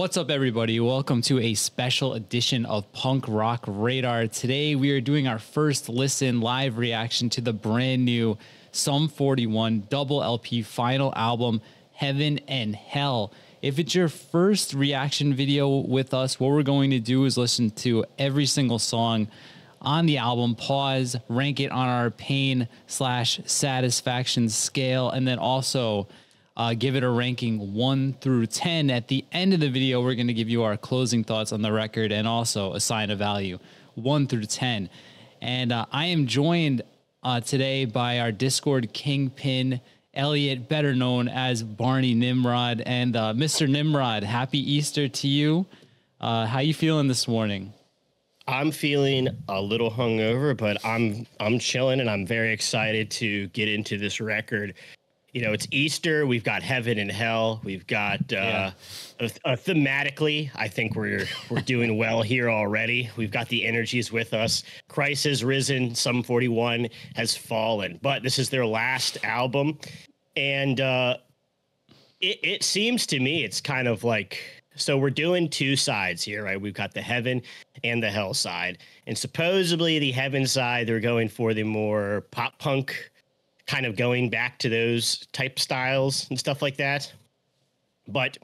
What's up, everybody? Welcome to a special edition of Punk Rock Radar. Today, we are doing our first listen live reaction to the brand new Sum 41 double LP final album, Heaven and Hell. If it's your first reaction video with us, what we're going to do is listen to every single song on the album, pause, rank it on our pain slash satisfaction scale, and then also uh, give it a ranking one through 10. At the end of the video, we're going to give you our closing thoughts on the record and also assign a value one through 10. And uh, I am joined uh, today by our Discord kingpin, Elliot, better known as Barney Nimrod. And uh, Mr. Nimrod, happy Easter to you. Uh, how you feeling this morning? I'm feeling a little hungover, but I'm I'm chilling and I'm very excited to get into this record you know, it's Easter. We've got heaven and hell. We've got uh, yeah. uh, thematically. I think we're we're doing well here already. We've got the energies with us. Christ has risen. Sum 41 has fallen. But this is their last album, and uh, it it seems to me it's kind of like so we're doing two sides here, right? We've got the heaven and the hell side, and supposedly the heaven side they're going for the more pop punk kind of going back to those type styles and stuff like that. But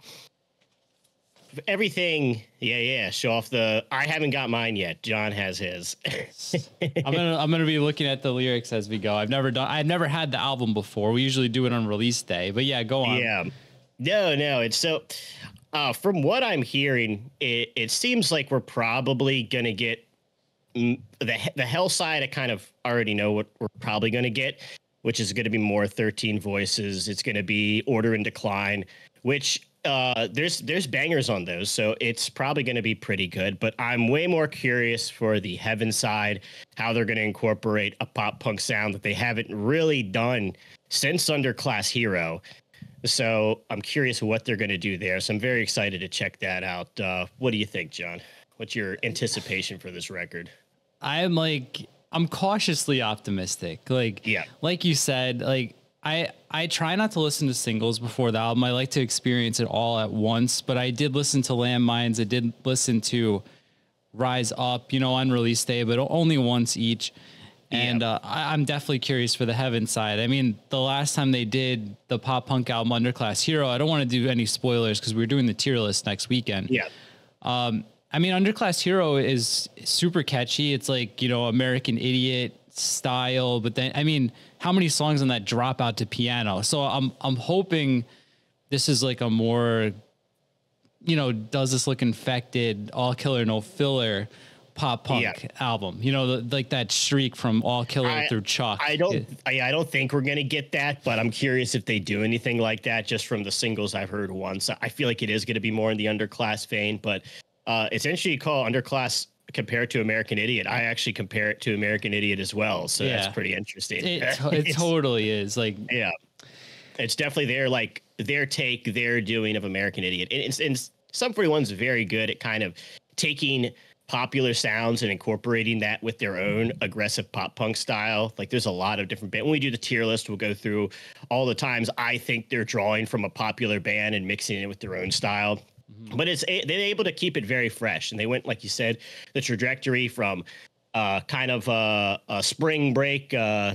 everything, yeah, yeah. Show off the. I haven't got mine yet. John has his. I'm gonna I'm gonna be looking at the lyrics as we go. I've never done. I've never had the album before. We usually do it on release day. But yeah, go on. Yeah. No, no. It's so. Uh, from what I'm hearing, it, it seems like we're probably gonna get the the hell side. I kind of already know what we're probably gonna get which is going to be more 13 voices. It's going to be Order in Decline, which uh, there's there's bangers on those, so it's probably going to be pretty good. But I'm way more curious for the Heaven side, how they're going to incorporate a pop punk sound that they haven't really done since Underclass Hero. So I'm curious what they're going to do there. So I'm very excited to check that out. Uh, what do you think, John? What's your anticipation for this record? I'm like I'm cautiously optimistic. Like yeah. like you said, like I I try not to listen to singles before the album. I like to experience it all at once, but I did listen to Landmines. I did listen to Rise Up, you know, on release day, but only once each. And uh, I, am definitely curious for the Heaven side. I mean, the last time they did the pop punk album Underclass Hero, I don't want to do any spoilers because we are doing the tier list next weekend. Yeah. Um, I mean, Underclass Hero is super catchy. It's like, you know, American Idiot style, but then I mean, how many songs on that drop out to piano? So I'm I'm hoping this is like a more you know, does this look infected, all killer no filler pop punk yeah. album. You know, the, like that streak from All Killer I, through Chuck. I don't, it, I, I, don't think we're gonna get that, but I'm curious if they do anything like that. Just from the singles I've heard once, I feel like it is gonna be more in the underclass vein. But uh, it's interesting you call underclass compared to American Idiot. I actually compare it to American Idiot as well. So yeah. that's pretty interesting. It, it totally is. Like, yeah, it's definitely their like their take, their doing of American Idiot. And, and Sum 41's very good at kind of taking popular sounds and incorporating that with their own aggressive pop punk style. Like there's a lot of different bands. When we do the tier list, we'll go through all the times I think they're drawing from a popular band and mixing it with their own style. Mm-hmm. But it's they're able to keep it very fresh, and they went like you said, the trajectory from uh, kind of a, a spring break uh,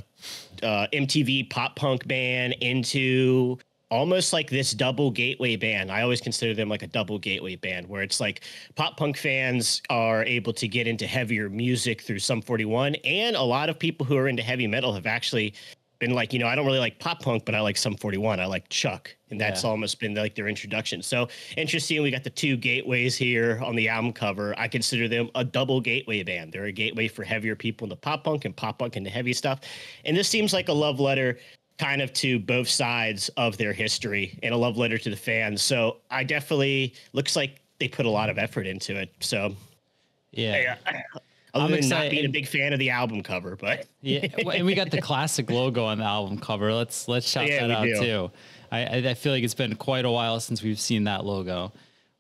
uh, MTV pop punk band into almost like this double gateway band. I always consider them like a double gateway band where it's like pop punk fans are able to get into heavier music through Sum 41 and a lot of people who are into heavy metal have actually been like, you know, I don't really like pop punk, but I like Sum 41. I like Chuck. And that's yeah. almost been like their introduction. So interesting. We got the two gateways here on the album cover. I consider them a double gateway band. They're a gateway for heavier people into pop punk and pop punk into heavy stuff. And this seems like a love letter kind of to both sides of their history and a love letter to the fans. So I definitely looks like they put a lot of effort into it. So yeah. Other I'm than excited. not being a big fan of the album cover, but yeah, and we got the classic logo on the album cover. Let's let's shout yeah, that out do. too. I, I feel like it's been quite a while since we've seen that logo,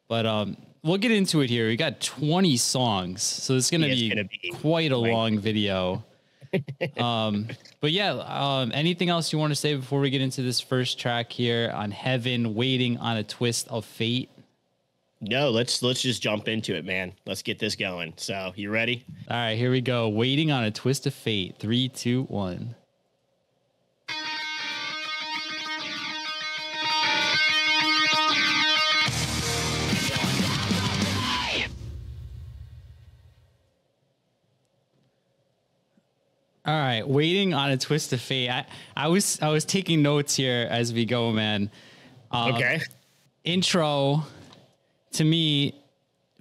but um, we'll get into it here. We got 20 songs, so it's gonna, yeah, be, gonna be quite a long video. um, but yeah, um, anything else you want to say before we get into this first track here on Heaven, waiting on a twist of fate? No, let's let's just jump into it, man. Let's get this going. So, you ready? All right, here we go. Waiting on a twist of fate. Three, two, one. All right, waiting on a twist of fate. I, I was I was taking notes here as we go, man. Uh, okay. Intro to me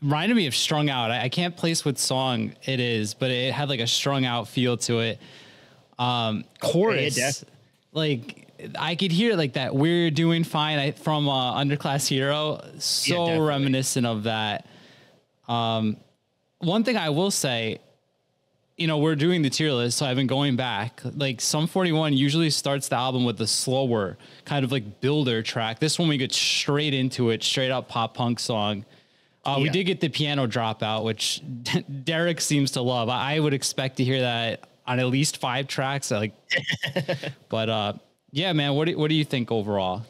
reminded me of Strung Out. I, I, can't place what song it is, but it had like a strung out feel to it. Um, chorus, yeah, like I could hear like that. We're doing fine I, from uh, Underclass Hero. So yeah, reminiscent of that. Um, one thing I will say you know, we're doing the tier list, so I've been going back. Like Sum 41 usually starts the album with a slower kind of like builder track. This one we get straight into it, straight up pop punk song. Uh, yeah. We did get the piano dropout, which Deryck seems to love. I would expect to hear that on at least five tracks. Like, but uh, yeah, man, what do, what do you think overall?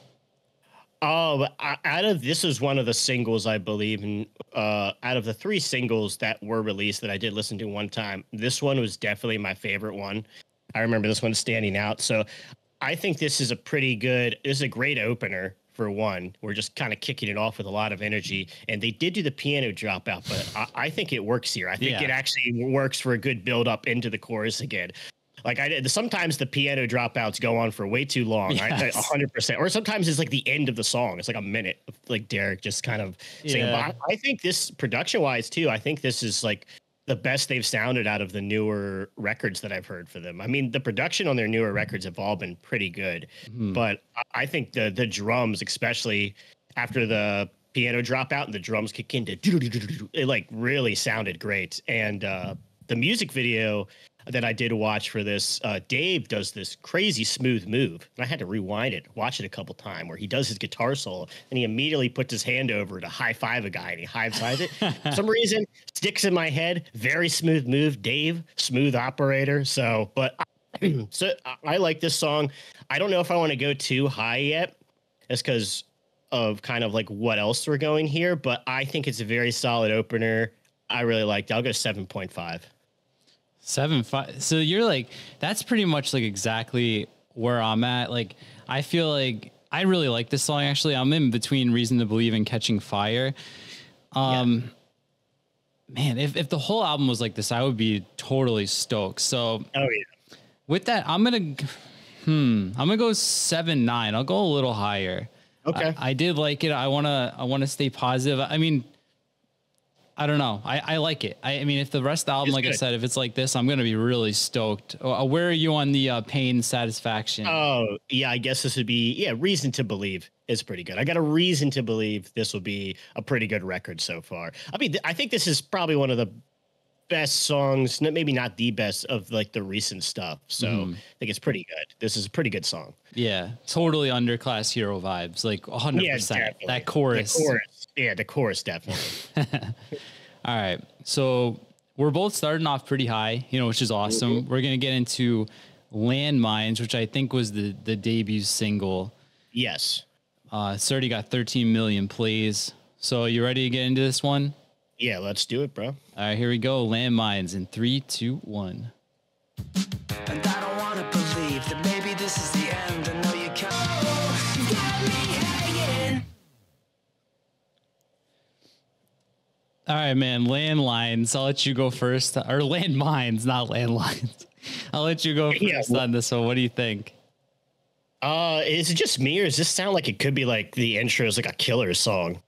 Oh, out of this is one of the singles I believe, and uh, out of the three singles that were released that I did listen to one time, this one was definitely my favorite one. I remember this one standing out. So I think this is a pretty good. This is a great opener for one. We're just kind of kicking it off with a lot of energy, and they did do the piano dropout, but I, I think it works here. I think yeah. it actually works for a good build up into the chorus again. Like I sometimes the piano dropouts go on for way too long. Yes. hundred percent. Or sometimes it's like the end of the song. It's like a minute of like Deryck just kind of saying. Yeah. I, I think this production wise too. I think this is like the best they've sounded out of the newer records that I've heard for them. I mean, the production on their newer records have all been pretty good, mm-hmm. but I think the the drums, especially after the piano dropout and the drums kick into, it like really sounded great. And uh, the music video that I did watch for this, uh, Dave does this crazy smooth move. And I had to rewind it, watch it a couple times, where he does his guitar solo and he immediately puts his hand over to high five a guy and he high fives it. For some reason, sticks in my head. Very smooth move, Dave, smooth operator. So, but so I like this song. I don't know if I want to go too high yet. That's because of kind of like what else we're going here, but I think it's a very solid opener. I really liked it. I'll go 7.5. Seven five. So you're like, that's pretty much like exactly where I'm at. Like, I feel like I really like this song. Actually, I'm in between Reason to Believe and Catching Fire. Um, yeah. man, if if the whole album was like this, I would be totally stoked. So, oh yeah. With that, I'm gonna, hmm, I'm gonna go seven nine. I'll go a little higher. Okay. I, I did like it. I wanna, I wanna stay positive. I mean I don't know. I, I like it. I, I mean, if the rest of the album, it's like good. I said, if it's like this, I'm going to be really stoked. Uh, where are you on the uh, pain satisfaction? Oh, yeah. I guess this would be, yeah, reason to believe is pretty good. I got a reason to believe this will be a pretty good record so far. I mean, I think this is probably one of the best songs, maybe not the best of like the recent stuff. So mm. I think it's pretty good. This is a pretty good song. Yeah, totally underclass hero vibes, like 100%. Yeah, that chorus. The chorus yeah, the chorus definitely. All right. So we're both starting off pretty high, you know, which is awesome. Mm-hmm. We're gonna get into Landmines, which I think was the the debut single. Yes. Uh, it's already got 13 million plays. So you ready to get into this one? Yeah, let's do it, bro. All right, here we go. Landmines in three, two, one. All right, man. Landlines. I'll let you go first, or landmines, not landlines. I'll let you go first yeah. on this one. What do you think? Uh, is it just me, or does this sound like it could be like the intro is like a killer song?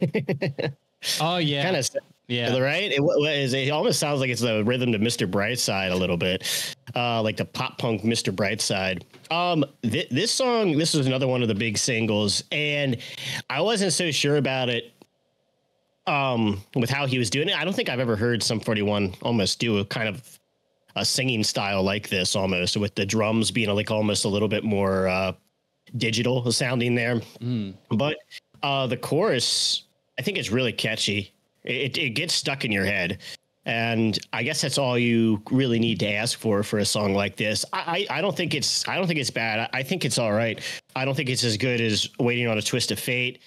oh yeah, kind of. Yeah, right. It, it, it almost sounds like it's the rhythm to Mr. Brightside a little bit, uh, like the pop punk Mr. Brightside. Um, th- this song, this was another one of the big singles, and I wasn't so sure about it um, with how he was doing it. I don't think I've ever heard Sum 41 almost do a kind of a singing style like this almost with the drums being like almost a little bit more uh, digital sounding there. Mm. But uh, the chorus, I think it's really catchy. It, it gets stuck in your head. And I guess that's all you really need to ask for for a song like this. I, I, I don't think it's I don't think it's bad. I, I think it's all right. I don't think it's as good as Waiting on a Twist of Fate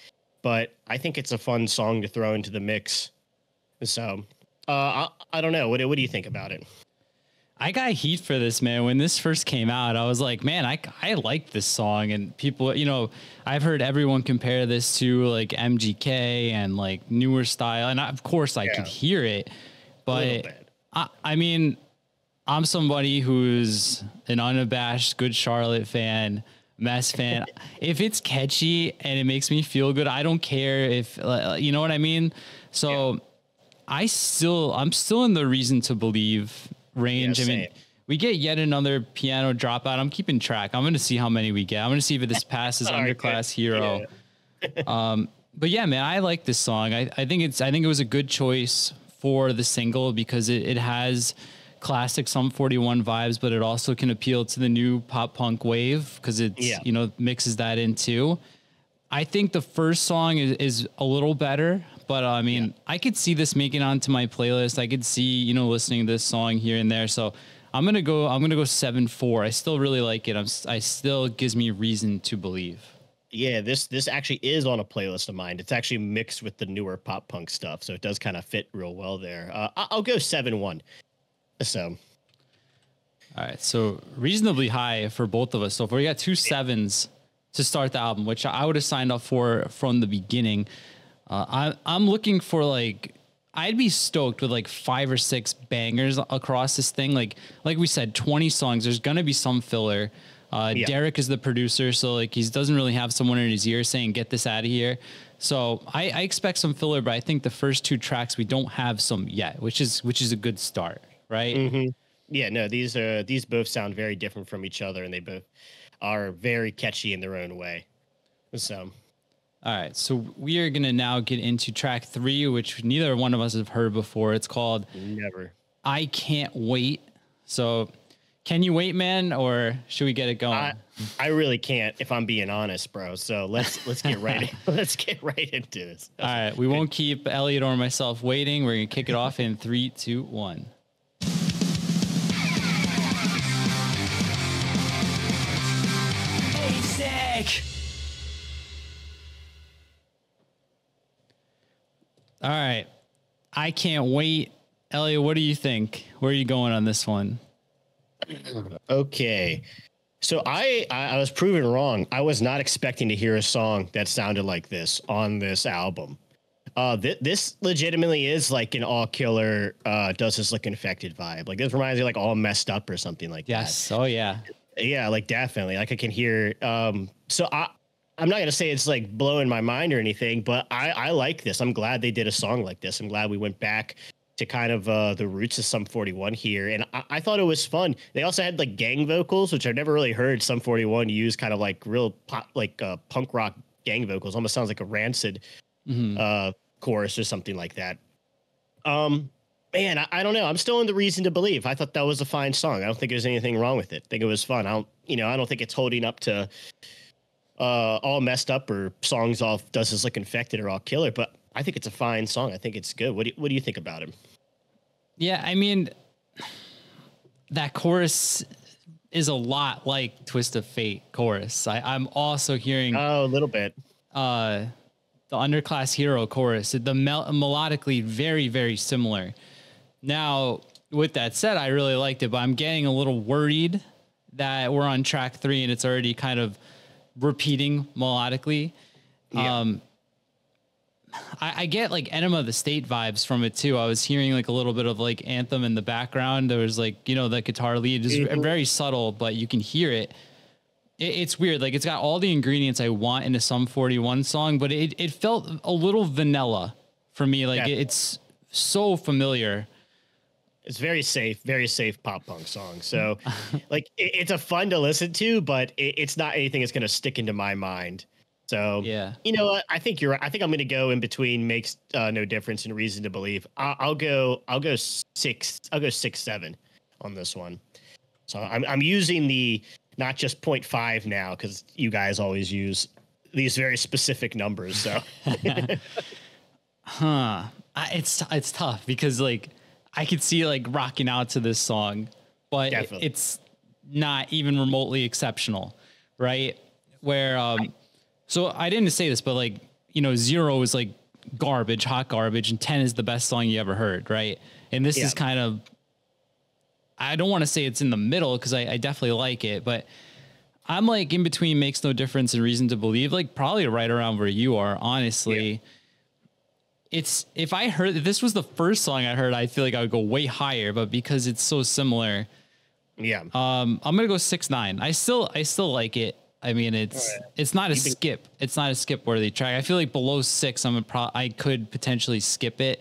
but I think it's a fun song to throw into the mix. So uh, I, I don't know. What, what do you think about it? I got heat for this man when this first came out. I was like, man, I I like this song, and people, you know, I've heard everyone compare this to like MGK and like newer style, and I, of course I yeah. could hear it, but I, I mean, I'm somebody who's an unabashed good Charlotte fan, Mest fan. if it's catchy and it makes me feel good, I don't care if uh, you know what I mean. So. Yeah. I still, I'm still in the reason to believe range. Yeah, I mean, we get yet another piano dropout. I'm keeping track. I'm going to see how many we get. I'm going to see if this passes Underclass Hero. Yeah. um, but yeah, man, I like this song. I, I think it's I think it was a good choice for the single because it, it has classic Sum 41 vibes, but it also can appeal to the new pop punk wave because it's yeah. you know mixes that in too. I think the first song is, is a little better. But uh, I mean, yeah. I could see this making onto my playlist. I could see, you know, listening to this song here and there. So I'm gonna go. I'm gonna go seven four. I still really like it. I'm. I still gives me reason to believe. Yeah, this this actually is on a playlist of mine. It's actually mixed with the newer pop punk stuff, so it does kind of fit real well there. Uh, I'll go seven one. So. All right, so reasonably high for both of us. So if we got two sevens to start the album, which I would have signed up for from the beginning. Uh, I, I'm looking for like I'd be stoked with like five or six bangers across this thing. Like like we said, 20 songs. There's gonna be some filler. Uh, yeah. Deryck is the producer, so like he doesn't really have someone in his ear saying "get this out of here." So I, I, expect some filler, but I think the first two tracks we don't have some yet, which is which is a good start, right? Mm-hmm. Yeah, no, these are these both sound very different from each other, and they both are very catchy in their own way. So all right, so we are gonna now get into track three, which neither one of us have heard before. It's called Never. I can't wait. So, can you wait, man, or should we get it going? I, I really can't, if I'm being honest, bro. So let's let's get right let's get right into this. All right, we won't keep Elliot or myself waiting. We're gonna kick it off in three, two, one. All right. I can't wait. Elliot, what do you think? Where are you going on this one? Okay. So I I was proven wrong. I was not expecting to hear a song that sounded like this on this album. Uh, th- this legitimately is like an all killer. Uh, does this look infected vibe? Like this reminds me like all messed up or something like yes. that. Yes. Oh yeah. Yeah, like definitely. Like I can hear. Um, so I I'm not gonna say it's like blowing my mind or anything, but I I like this. I'm glad they did a song like this. I'm glad we went back to kind of uh, the roots of Sum 41 here, and I, I, thought it was fun. They also had like gang vocals, which I've never really heard Sum 41 use kind of like real pop, like uh, punk rock gang vocals. Almost sounds like a Rancid mm-hmm. uh, chorus or something like that. Um, man, I, I, don't know. I'm still in the reason to believe. I thought that was a fine song. I don't think there's anything wrong with it. I think it was fun. I don't, you know, I don't think it's holding up to uh, all messed up or songs off does this look infected or all killer, but I think it's a fine song. I think it's good. What do you, what do you think about him? Yeah, I mean, that chorus is a lot like Twist of Fate chorus. I, am also hearing oh a little bit uh, the Underclass Hero chorus. The mel- melodically very very similar. Now, with that said, I really liked it, but I'm getting a little worried that we're on track three and it's already kind of repeating melodically. Yeah. Um, I, I, get like Enema of the State vibes from it too. I was hearing like a little bit of like anthem in the background. There was like you know the guitar lead is mm-hmm. very subtle, but you can hear it. it. It's weird. Like it's got all the ingredients I want in a Sum 41 song, but it it felt a little vanilla for me. Like yeah. it's so familiar it's very safe, very safe pop punk song. So, like, it, it's a fun to listen to, but it, it's not anything that's going to stick into my mind. So, yeah, you know, I think you're. I think I'm going to go in between makes uh, no difference and reason to believe. I'll, I'll, go. I'll go six. I'll go six seven on this one. So I'm I'm using the not just 0.5 now because you guys always use these very specific numbers. So, huh? I, it's it's tough because like I could see like rocking out to this song, but Definitely. it's not even remotely exceptional, right? Where um, so I didn't say this, but like you know, zero is like garbage, hot garbage, and 10 is the best song you ever heard, right? And this Yeah. is kind of, I don't want to say it's in the middle because I, I definitely like it, but I'm like in between makes no difference and reason to believe, like probably right around where you are, honestly. It's if I heard if this was the first song I heard, I feel like I would go way higher, but because it's so similar, Yeah. um, I'm gonna go six nine. I still I still like it. I mean, it's Alright. it's not a skip. It's not a skip worthy track. I feel like below six, I'm a pro. I could potentially skip it.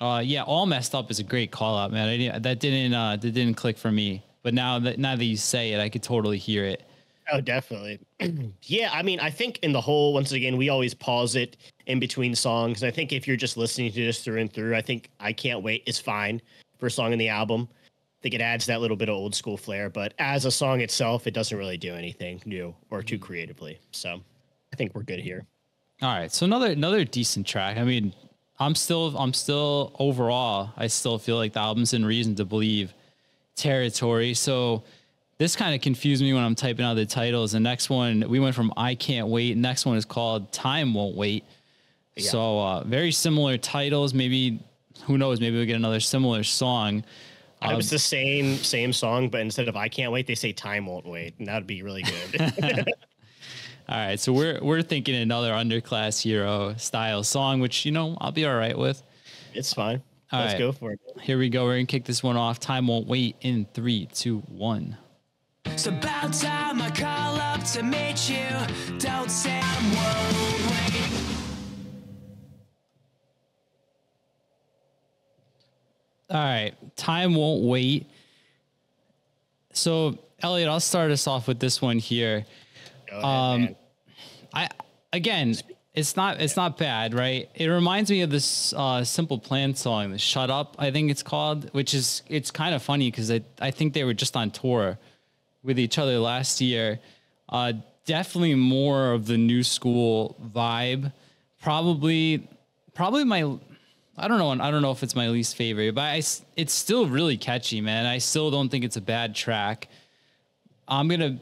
Uh, yeah, all messed up is a great call out, man. I didn't, that didn't uh, that didn't click for me. But now that now that you say it, I could totally hear it. Oh, definitely. yeah, I mean, I think in the whole, once again, we always pause it in between songs. I think if you're just listening to this through and through, I think I Can't Wait is fine for a song in the album. I think it adds that little bit of old school flair, but as a song itself, it doesn't really do anything new or too mm. creatively. So I think we're good here. All right, so another another decent track. I mean, I'm still I'm still overall I still feel like the album's in Reason to Believe territory. So this kind of confused me when I'm typing out the titles. The next one we went from I Can't Wait. Next one is called Time Won't Wait. Yeah. So uh, very similar titles. Maybe who knows? Maybe we get another similar song. I hope it's the same same song, but instead of I Can't Wait, they say Time Won't Wait, and that'd be really good. All right, so we're we're thinking another underclass hero style song, which you know I'll be all right with. it's fine. All Let's right. go for it. Here we go. We're gonna kick this one off. Time won't wait in three, two, one. It's about time I call up to meet you. Don't say I won't wait. All right, time won't wait. So, Elliot, I'll start us off with this one here. Go ahead, Um, man. I again, it's not it's not bad, right? It reminds me of this uh, Simple Plan song, "Shut Up," I think it's called, which is it's kind of funny because I I think they were just on tour with each other last year. Uh, definitely more of the new school vibe. Probably, probably my. I don't know. I don't know if it's my least favorite, but I it's still really catchy, man. I still don't think it's a bad track. I'm gonna.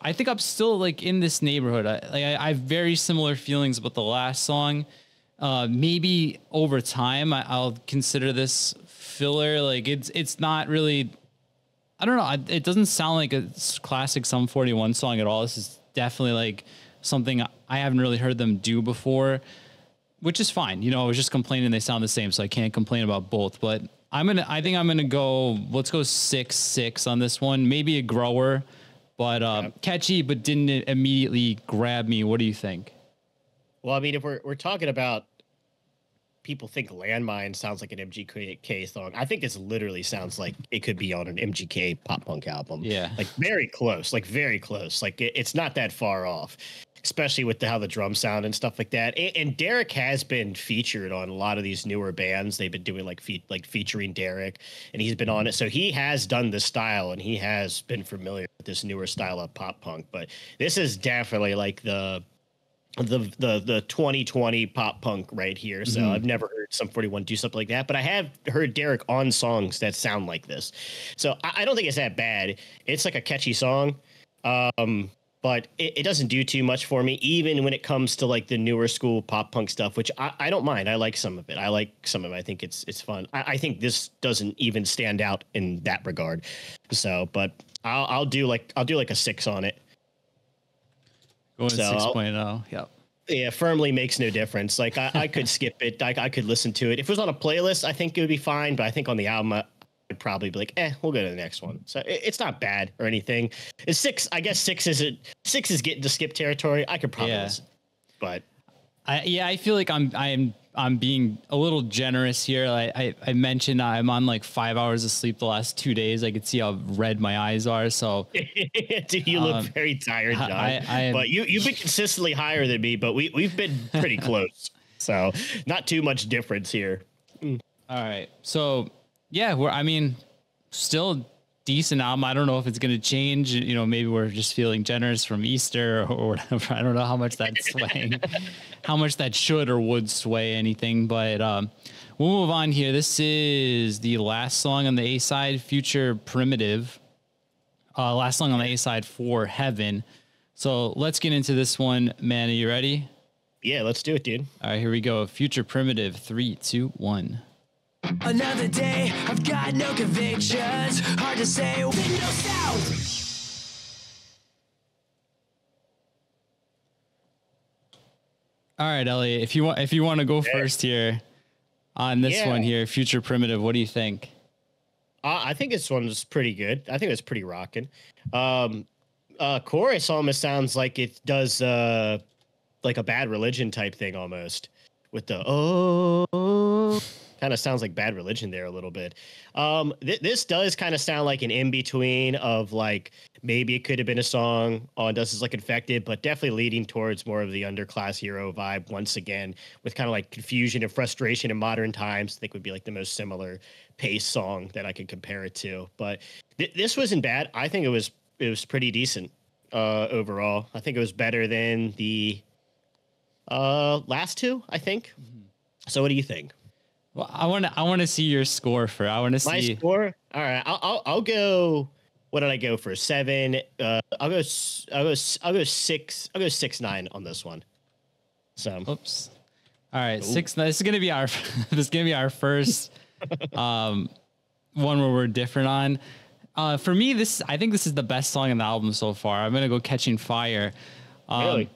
I think I'm still like in this neighborhood. I, like I, I have very similar feelings about the last song. Uh, maybe over time I, I'll consider this filler. Like it's it's not really. I don't know. I- It doesn't sound like a classic Sum 41 song at all. This is definitely like something I haven't really heard them do before, which is fine. You know, I was just complaining they sound the same, so I can't complain about both. But I'm gonna. I think I'm gonna go. Let's go six six on this one. Maybe a grower, but uh, catchy, but didn't immediately grab me. What do you think? Well, I mean, if we're we're talking about people think landmine sounds like an MGK song, I think this literally sounds like it could be on an MGK pop punk album. Yeah. like very close, like very close. Like it, it's not that far off, especially with the, how the drums sound and stuff like that. And, and Deryck has been featured on a lot of these newer bands. They've been doing like fe- like featuring Deryck, and he's been on it. So he has done this style, and he has been familiar with this newer style of pop punk. But this is definitely like the the the the 2020 pop punk right here. So I've never heard Sum 41 do something like that, but I have heard Deryck on songs that sound like this. So I, I don't think it's that bad. It's like a catchy song. Um but it, it doesn't do too much for me, even when it comes to like the newer school pop punk stuff, which I, I don't mind. I like some of it. I like some of it. I think it's it's fun. I, I think this doesn't even stand out in that regard. So, but I'll I'll do like I'll do like a six on it. So, 6.0. Yep. Yeah, firmly makes no difference. Like I, I could skip it. I, I could listen to it. If it was on a playlist, I think it would be fine. But I think on the album, I, would probably be like, eh, we'll go to the next one. So it, it's not bad or anything. It's six. I guess six is it. Six is getting to skip territory. I could probably Yeah. listen, but I, yeah, I feel like I'm I'm I'm being a little generous here. I, I I mentioned I'm on like five hours of sleep the last two days. I could see how red my eyes are. So Dude, you look Um, very tired, John. I- I but you you've been consistently higher than me. But we we've been pretty close. So not too much difference here. all right, so yeah, we're I mean, still decent album. I don't know if it's gonna change. You know, maybe we're just feeling generous from Easter or whatever. I don't know how much that's swaying, how much that should or would sway anything. But um, we'll move on here. This is the last song on the A side, Future Primitive. Uh, last song on the A side for Heaven. So let's get into this one, man. Are you ready? Yeah, let's do it, dude. All right, here we go. Future Primitive, three, two, one. Another day, I've got no convictions. Hard to say, with no sound. All right, Elliot, if you want, if you want to go Yeah. first here on this Yeah. one here, Future Primitive, what do you think? Uh, I think this one's pretty good. I think it's pretty rocking. Um, uh, chorus almost sounds like it does uh, like a bad religion type thing almost with the oh kind of sounds like bad religion there a little bit. Um, th- this does kind of sound like an in between of like maybe it could have been a song on Does This Look Infected, but definitely leading towards more of the underclass hero vibe once again with kind of like confusion and frustration in modern times. I think would be like the most similar pace song that I could compare it to. But th- this wasn't bad. I think it was it was pretty decent uh, overall. I think it was better than the uh, last two. I think. So what do you think? Well, I want to, I want to see your score for. I want to see My score. All right, I'll, I'll I'll go. What did I go for? Seven. Uh, I'll go. I'll go. I'll go six. I'll go six nine on this one. So Oops. All right, six. This is gonna be our. this is gonna be our first um, one where we're different on. Uh, for me, this I think this is the best song in the album so far. I'm gonna go Catching Fire. Um, really,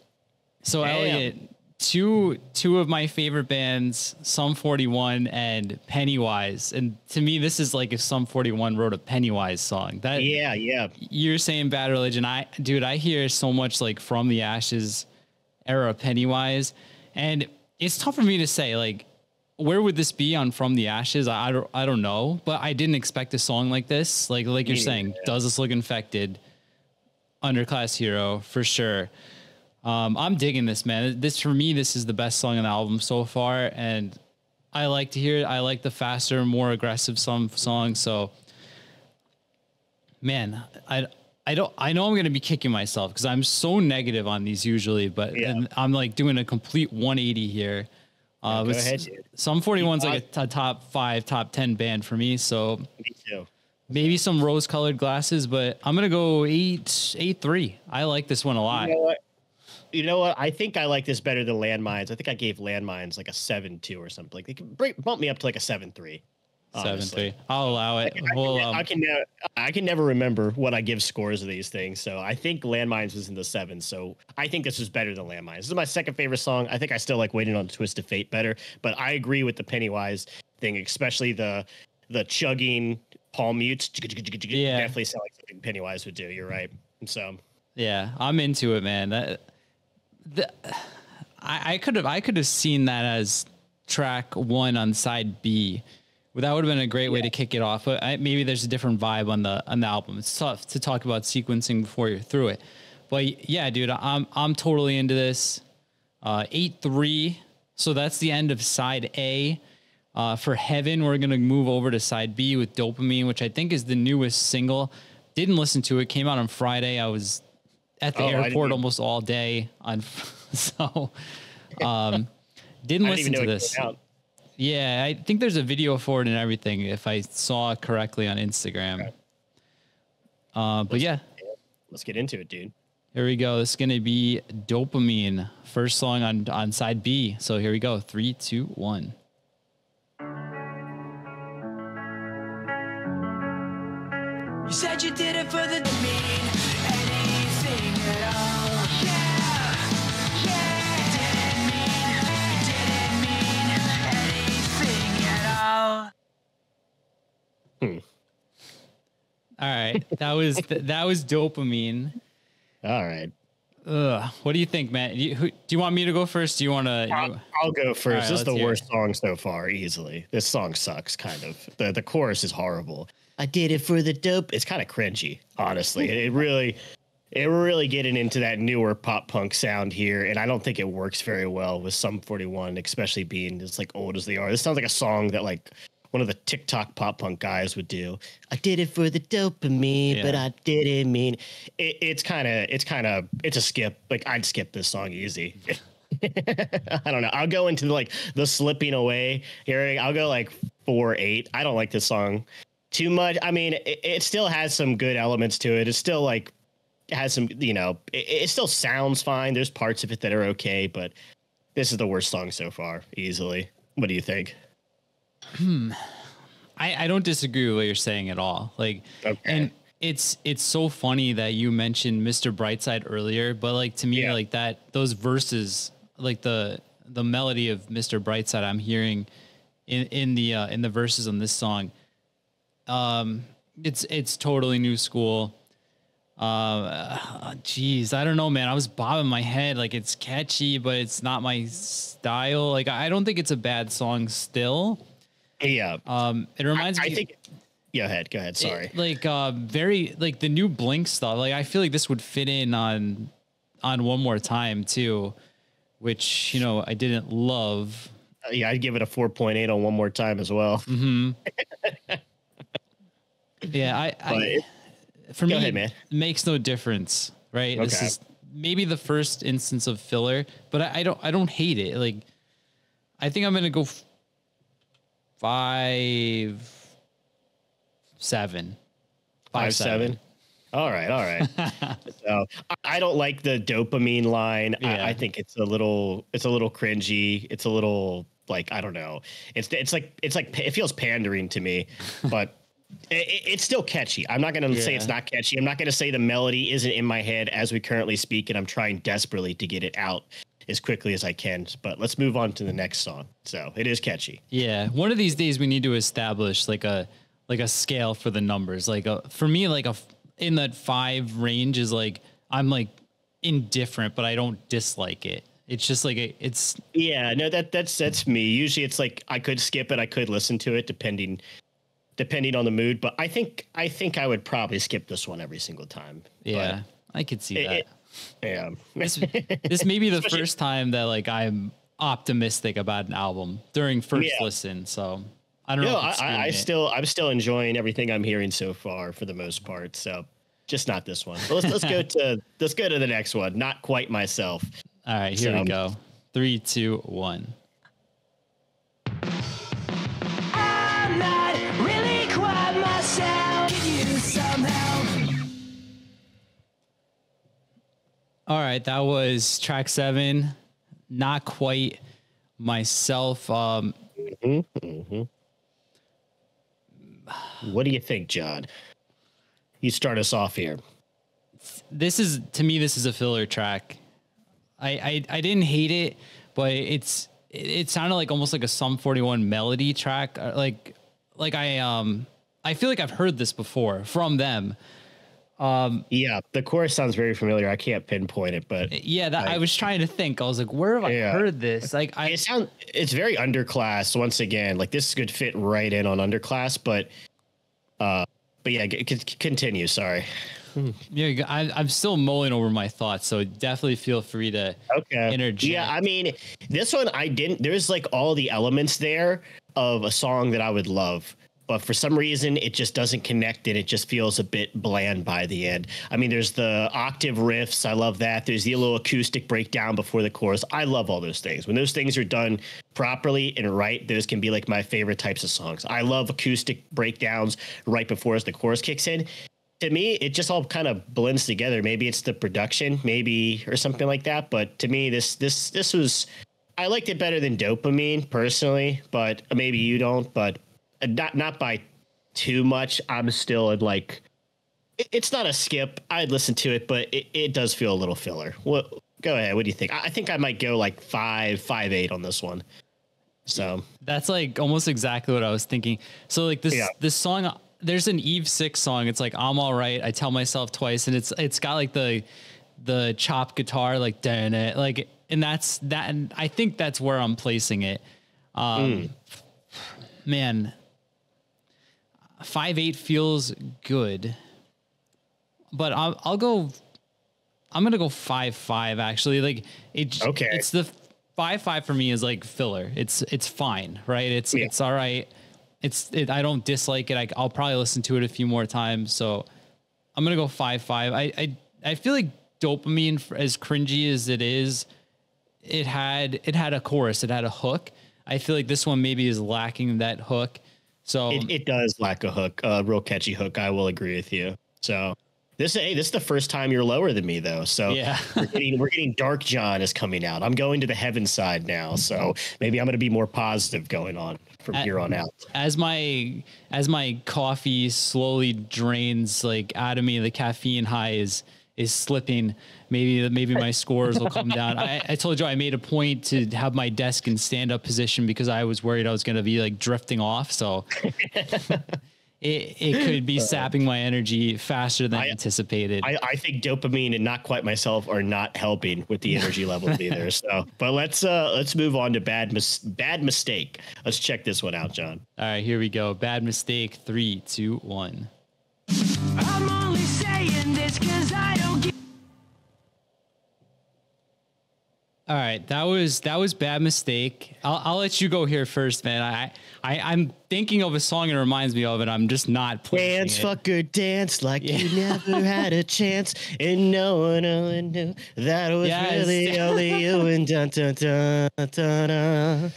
So Damn. Elliot, two two of my favorite bands, Sum 41 and Pennywise, and to me, this is like if Sum 41 wrote a Pennywise song. That yeah, yeah. you're saying Bad Religion. I dude, I hear so much like from the Ashes era Pennywise, and it's tough for me to say like where would this be on From the Ashes? I, I don't I don't know, but I didn't expect a song like this. Like like you're neither, saying, yeah. does this look infected? Underclass hero for sure. Um, I'm digging this, man. This for me, this is the best song on the album so far, and I like to hear it. I like the faster, more aggressive some songs. So, man, I I don't I know I'm gonna be kicking myself because I'm so negative on these usually, but Yeah. and I'm like doing a complete 180 here. Uh, go ahead, Sum 41's like a top five, top 10 band for me. So Me too. maybe some rose colored glasses, but I'm gonna go eight, eight, three. I like this one a lot. You know what? You know what? I think I like this better than landmines. I think I gave landmines like a seven two or something. Like they can break, bump me up to like a seven three. Seven, three. I'll allow it. I, We'll, can, um, I can never, I can never remember what I give scores of these things. So I think Landmines was in the seven. So I think this is better than Landmines. This is my second favorite song. I think I still like Waiting on Twist of Fate better, but I agree with the Pennywise thing, especially the the chugging palm mutes. Yeah. definitely sound like something Pennywise would do. You're right. So Yeah, I'm into it, man. That, the, I, I could have I could have seen that as track one on side B. Well, That would have been a great way to kick it off. But I, maybe there's a different vibe on the on the album. It's tough to talk about sequencing before you're through it. But yeah, dude, I'm I'm totally into this. Uh, eight three. So that's the end of side A. Uh, for Heaven, we're gonna move over to side B with Dopamine, which I think is the newest single. Didn't listen to it. Came out on Friday. I was at the Oh, airport even- almost all day on so um didn't I didn't listen to this. yeah i think there's a video for it and everything if i saw it correctly on instagram. Uh but yeah. Let's get into it, dude. here we go. This is gonna be dopamine first song on on side b. So here we go. Three two one. You said you did it for the Hmm. all right that was that was dopamine All right. Ugh. what do you think man do you, who, do you want me to go first do you want to I'll, I'll go first. right, this is the worst song so far, easily. This song sucks, kind of. The the chorus is horrible. I did it for the dope. It's kind of cringy, honestly. it, it really, it really getting into that newer pop punk sound here, and I don't think it works very well with Sum 41, especially being as like old as they are. This sounds like a song that like one of the TikTok pop punk guys would do. I did it for the dopamine, but I didn't mean. It, it's kind of, it's kind of, it's a skip. Like I'd skip this song easy. I don't know. I'll go into like the slipping away hearing. I'll go like four eight. I don't like this song too much. I mean, it, it still has some good elements to it. It's still like has some, you know, it, it still sounds fine. There's parts of it that are okay, but this is the worst song so far, easily. What do you think? I, I don't disagree with what you're saying at all. Like, Okay. and it's it's so funny that you mentioned Mr. Brightside earlier, but like to me, Yeah. like that those verses, like the the melody of Mr. Brightside, I'm hearing in in the uh, in the verses on this song. Um, it's it's totally new school. Uh, geez, I don't know, man. I was bobbing my head like it's catchy, but it's not my style. Like I don't think it's a bad song still. Yeah. Um, it reminds I me. I think. Go ahead. Go ahead. Sorry. it- like uh, very like the new Blink stuff. Like I feel like this would fit in on on one more time too, which you know I didn't love. Uh, yeah, I'd give it a 4.8 on one more time as well. Mm-hmm. Yeah, I, I it- for me ahead, makes no difference, right? This Okay. is maybe the first instance of filler, but I, I don't I don't hate it. Like I think I'm gonna go f- five seven. Five seven. All right, all right. so I- don't like the dopamine line. Yeah. I, I think it's a little, it's a little cringy. It's a little like I don't know. It's it's like it's like it feels pandering to me, but it, it- it's still catchy. I'm not going to say it's not catchy. I'm not going to say the melody isn't in my head as we currently speak, and I'm trying desperately to get it out as quickly as I can. But let's move on to the next song. So it is catchy. Yeah, one of these days we need to establish like a like a scale for the numbers. Like a for me, like a in that five range is like I'm like indifferent, but I don't dislike it. It's just like a, it's Yeah, no, that that's that's me. Usually, it's like I could skip it, I could listen to it, depending depending on the mood. But I think I think I would probably skip this one every single time. yeah, I could see It- that. it- But, yeah, this, this may be the Especially- first time that like I'm optimistic about an album during first Yeah. listen. So I don't know. no, I, I, still I'm still enjoying everything I'm hearing so far for the most part. So just not this one. But let's let's go to let's go to the next one. Not quite myself. All right, here so- we go. Three, two, one. All right, that was track seven. Not quite myself. Um, What do you think, John? You start us off here. this is to me, this is a filler track. I I, I didn't hate it, but it's it, it sounded like almost like a Sum 41 melody track. uh, Like like I um I feel like I've heard this before from them. Yeah, the chorus sounds very familiar. I can't pinpoint it, but Yeah, that I was trying to think. I was like, where have I Yeah. heard this? Like I it sound it's very underclass once again like this could fit right in on underclass but uh but yeah c- c- continue sorry yeah, I, I'm still mulling over my thoughts, so definitely feel free to okay interject. yeah i mean this one i didn't there's like all the elements there of a song that i would love but for some reason it just doesn't connect and it just feels a bit bland by the end. I mean there's the octave riffs i love that. There's the little acoustic breakdown before the chorus. I love all those things. When those things are done properly and right those can be like my favorite types of songs. I love acoustic breakdowns right before as the chorus kicks in. To me it just all kind of blends together. Maybe it's the production maybe or something like that but to me this this this was i liked it better than dopamine personally but maybe you don't but not not by too much i'm still in like it- it's not a skip i'd listen to it but it, it does feel a little filler what go ahead what do you think i I think i might go like five five eight on this one so That's like almost exactly what I was thinking. So like this Yeah. this song there's an Eve 6 song. It's like I'm all right. I tell myself twice and it's it's got like the the chop guitar like darn it like and that's that and I think that's where I'm placing it. Um man 5 8 feels good. But I'll I'll go I'm gonna go five five actually. Like it. Okay. It's the five five for me is like filler. It's it's fine, right? It's Yeah. it's all right. It's it, I don't dislike it. I, I'll probably listen to it a few more times. So I'm gonna go five five. I I I feel like dopamine, as cringy as it is, it had it had a chorus. It had a hook. I feel like this one maybe is lacking that hook. So it, it does lack a hook, a real catchy hook. I will agree with you. So This hey, this is the first time you're lower than me though. So Yeah. we're getting we're getting Dark John is coming out. I'm going to the heaven side now. So maybe I'm gonna be more positive going on from Uh, here on out. as my as my coffee slowly drains like out of me, the caffeine high is is slipping. Maybe maybe my scores will come down. I, I told you I made a point to have my desk in stand up position because I was worried I was going to be like drifting off. So it it could be sapping my energy faster than I- anticipated. I, I think dopamine and not quite myself are not helping with the energy levels either. So, but let's uh let's move on to bad mis- bad mistake. Let's check this one out, John. All right, here we go. Bad mistake. Three, two, one. All right, that was that was bad mistake. I'll, I'll let you go here first, man. I, I I'm thinking of a song it reminds me of, and I'm just not playing Dance, it. fucker, dance like you never had a chance, and no one only knew that it was Yes. really only you. And dun dun dun dun dun.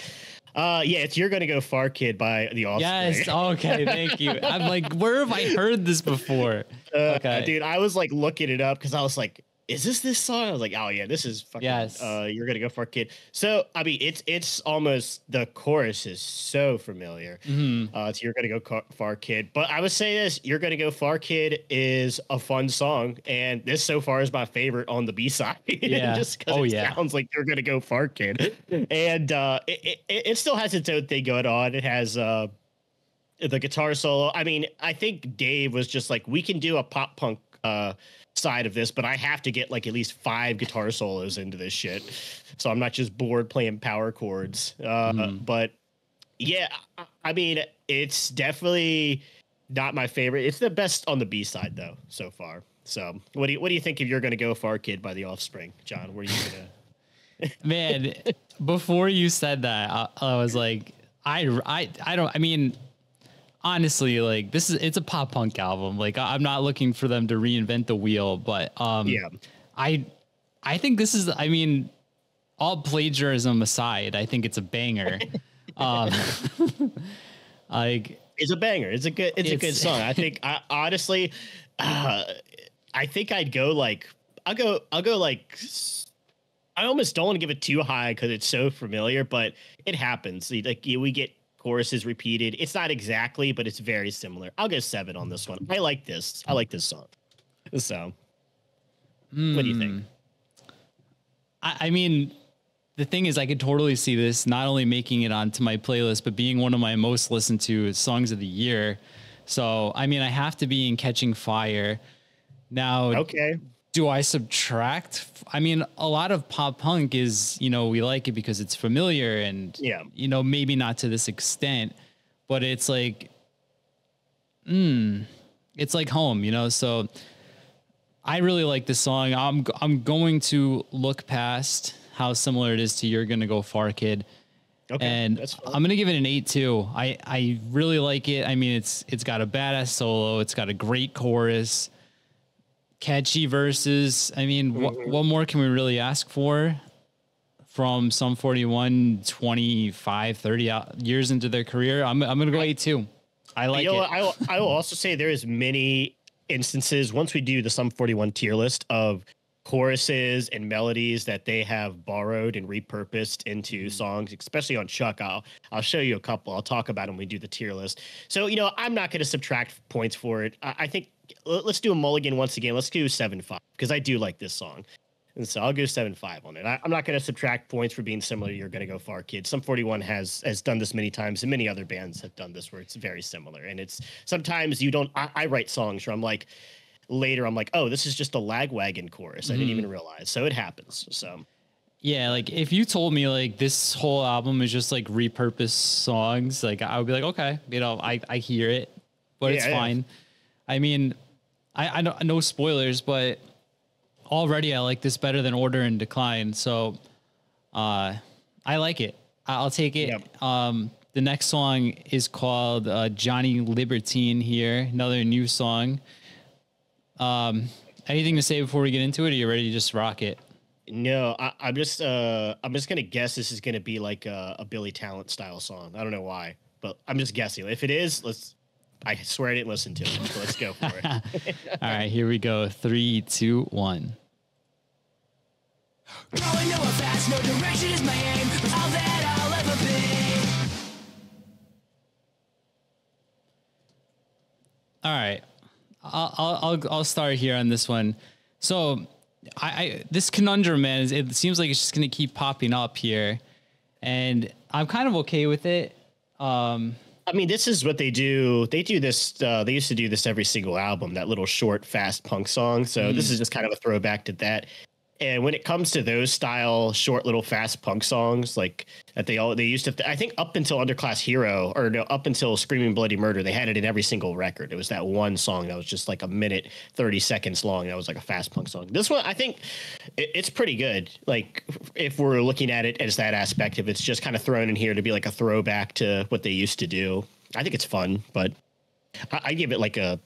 Uh, yeah, it's "You're Gonna Go Far, Kid" by The Offspring. Yes. Okay. Thank you. I'm like, where have I heard this before? Uh, Okay. dude, I was like looking it up because I was like, "Is this this song?" I was like, "Oh yeah, this is fucking." Yes. Uh, you're gonna go for kid. So I mean, it's it's almost the chorus is so familiar. Mhm. Uh, it's "You're gonna go Ca- far, kid." But I would say this: "You're gonna go far, kid" is a fun song, and this so far is my favorite on the B side. Yeah. just because Oh, it yeah. sounds like "You're gonna go far, kid," and uh, it, it it still has its own thing going on. It has. Uh, the guitar solo. I mean, I think Dave was just like, we can do a pop punk uh, side of this, but I have to get like at least five guitar solos into this shit. So I'm not just bored playing power chords. Uh, Mhm. But yeah, I- mean, it's definitely not my favorite. It's the best on the B side though so far. So what do you what do you think if you're gonna go far kid by the Offspring, John? Where are you gonna? Man, before you said that, I, I was like, I, I, I don't. I mean, honestly, like this is it's a pop punk album. Like I- I'm not looking for them to reinvent the wheel, but um, Yeah. I, I think this is. I mean, all plagiarism aside, I think it's a banger. um, like It's a banger. It's a good. It's, a good song. I think. I, honestly, uh, I think I'd go like. I'll go. I'll go like. I almost don't want to give it too high because it's so familiar, but it happens. Like you- we get choruses repeated. It's not exactly, but it's very similar. I'll go seven on this one. I like this. I like this song. So, what do you think? Hmm. I, I mean, the thing is, I could totally see this not only making it onto my playlist, but being one of my most listened to songs of the year. So, I mean, I have to be in Catching Fire. Now, Okay. Do I subtract? I mean, a lot of pop punk is, you know, we like it because it's familiar and, Yeah. you know, maybe not to this extent, but it's like, mm, it's like home, you know? So I really like this song. I'm, I'm going to look past how similar it is to You're Gonna Go Far Kid. Okay. And. I'm gonna give it an eight too. I I really like it. I mean, it's it's got a badass solo. It's got a great chorus, catchy verses. I mean, Mm-hmm. what more can we really ask for from Sum 41, 25, 30 years into their career? I'm I'm gonna go eight too. I like you know it. I will, I will also say there is many instances once we do the Sum 41 tier list of choruses and melodies that they have borrowed and repurposed into songs, especially on Chuck. I'll I'll show you a couple. I'll talk about them when we do the tier list. So you know, I'm not going to subtract points for it. I, I think let's do a mulligan once again. Let's do seven five because I do like this song. And so I'll go seven five on it. I, I'm not going to subtract points for being similar. You're going to go far, kid. Sum 41 has has done this many times, and many other bands have done this where it's very similar. And it's sometimes you don't. I, I write songs where I'm like, later I'm like, oh, this is just a lagwagon chorus. I didn't even mm-hmm. realize. So it happens. So Yeah, like if you told me like this whole album is just like repurposed songs, like I would be like, okay, you know, I I hear it, but it's Yeah, yeah. I mean, I I know no spoilers, but already I like this better than Order in Decline, so uh, I like it. I'll take it. Yep. Um, the next song is called uh, Johnny Libertine. Here, another new song. Um, anything to say before we get into it? Or are you ready to just rock it? no, I, I'm just uh I'm just gonna guess this is gonna be like a, a Billy Talent style song. I don't know why, but I'm just guessing. If it is, let's I swear I didn't listen to it. So let's go for it. All right, here we go. Three, two, one. Going nowhere fast, no direction is my aim. All that I'll ever be. All right, I'll I'll I'll, I'll start here on this one. So, I, I this conundrum, man, is, it seems like it's just gonna keep popping up here, and I'm kind of okay with it. Um, I mean, this is what they do. They do this. Uh, they used to do this every single album. That little short, fast punk song. So this is just kind of a throwback to that. And when it comes to those style, short, little, fast punk songs, like that they all they used to. I think up until Underclass Hero, or no, up until Screaming Bloody Murder, they had it in every single record. It was that one song that was just like a minute thirty seconds long. That was like a fast punk song. This one, I think, it, it's pretty good. Like if we're looking at it as that aspect, if it's just kind of thrown in here to be like a throwback to what they used to do, I think it's fun. But I, I give it like a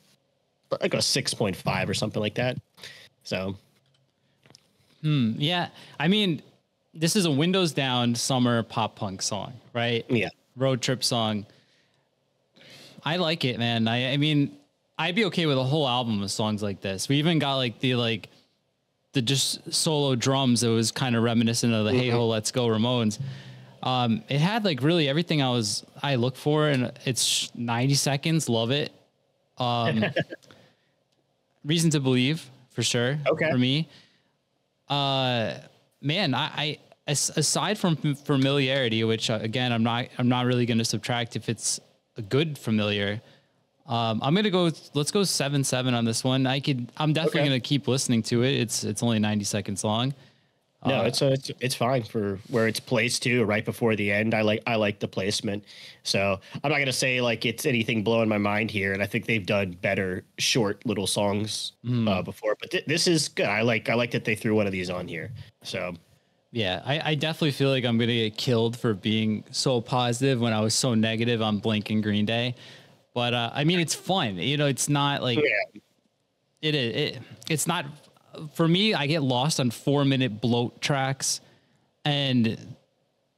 like a six point five or something like that. So yeah, I mean, this is a Windows Down summer pop punk song, right? yeah. road trip song. I like it, man. I, I mean, I'd be okay with a whole album of songs like this. We even got like the like the just solo drums that was kind of reminiscent of the Hey Ho Let's Go Ramones. Um, it had like really everything I was I look for, and it's 90 seconds. Love it. Um, reason to believe for sure. Okay. For me, uh, man, I, I aside from familiarity, which uh, again I'm not I'm not really going to subtract if it's a good familiar. Um, I'm gonna go. Let's go seven seven on this one. I could. I'm definitely Okay. gonna keep listening to it. It's it's only 90 seconds long. No, it's uh, it's it's fine for where it's placed too, right before the end. I like I like the placement. So I'm not gonna say like it's anything blowing my mind here, and I think they've done better short little songs uh, before. But th- this is good. I like I like that they threw one of these on here. So Yeah, I, I definitely feel like I'm gonna get killed for being so positive when I was so negative on Blink and Green Day. But uh, I mean, it's fun. You know, it's not like yeah, it is. It, it's not for me. I get lost on four minute bloat tracks, and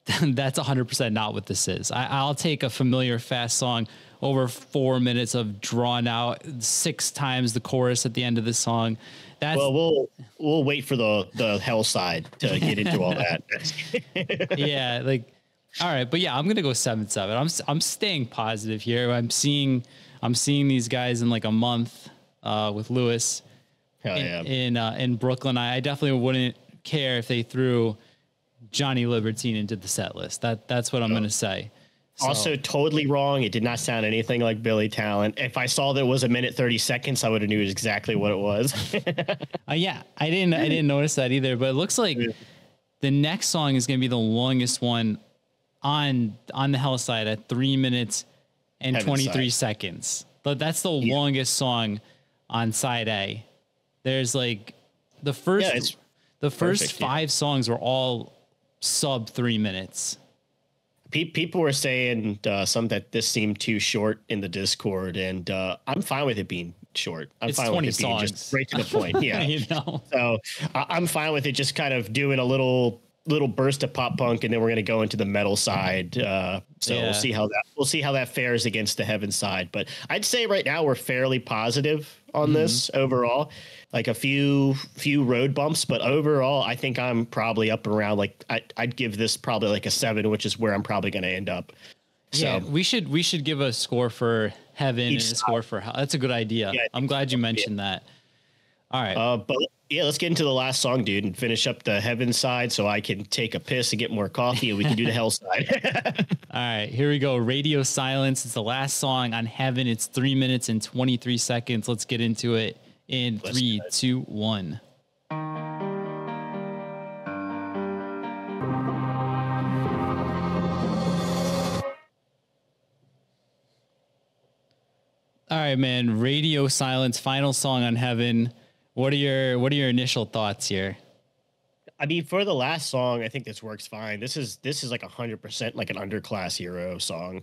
that's 100 percent not what this is. I, I'll take a familiar fast song over four minutes of drawn out six times the chorus at the end of the song. That's well we'll we'll wait for the the hell side to get into all that. yeah, like all right, but yeah, I'm gonna go seven seven. I'm I'm staying positive here. I'm seeing I'm seeing these guys in like a month uh, with Lewis Hell in yeah. in, uh, in Brooklyn. I, I definitely wouldn't care if they threw Johnny Libertine into the set list. That that's what I'm gonna say. So- Also, totally wrong. It did not sound anything like Billy Talent. If I saw that it was a minute thirty seconds, I would have knew exactly what it was. Uh, yeah, I didn't I didn't notice that either. But it looks like the next song is gonna be the longest one on on the hell side at three minutes and twenty three seconds. But that's the longest song on side A. There's like the first Yeah, the first perfect, yeah. five songs were all sub three minutes. People were saying uh, some that this seemed too short in the Discord, and uh, I'm fine with it being short. I'm It's fine 20 with it being songs. just right to the point. Yeah. you know. So I'm fine with it just kind of doing a little little burst of pop punk, and then we're going to go into the metal side. Uh, so Yeah. we'll see how that we'll see how that fares against the heaven side. But I'd say right now we're fairly positive on this overall. Like a few few road bumps, but overall, I think I'm probably up around like I, I'd give this probably like a seven, which is where I'm probably going to end up. So Yeah, we should we should give a score for heaven and a score for hell. That's a good idea. Yeah, I'm glad you mentioned that. All right. Uh, but yeah, let's get into the last song, dude, and finish up the heaven side so I can take a piss and get more coffee and we can do the hell side. All right, here we go. Radio Silence. It's the last song on Heaven. It's three minutes and 23 seconds. Let's get into it in let's three, two, one. All right, man. Radio Silence, final song on Heaven. What are your what are your initial thoughts here? I mean, for the last song, I think this works fine. This is this is like hundred percent like an underclass hero song,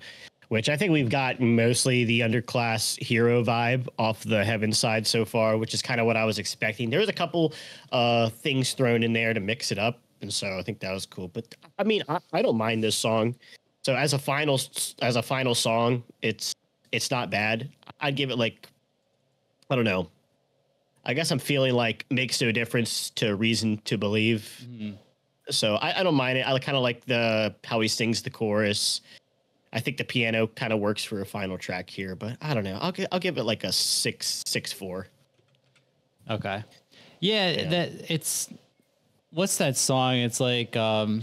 which I think we've got mostly the underclass hero vibe off the heaven side so far, which is kind of what I was expecting. There was a couple uh things thrown in there to mix it up, and so I think that was cool. But I mean, I, I don't mind this song. So as a final as a final song, it's it's not bad. I'd give it like I don't know. I guess I'm feeling like makes no difference to reason to believe. So I, I don't mind it. I kind of like the how he sings the chorus. I think the piano kind of works for a final track here, but I don't know. I'll I'll give it like a six six four. Okay. Yeah, that it's what's that song? It's like um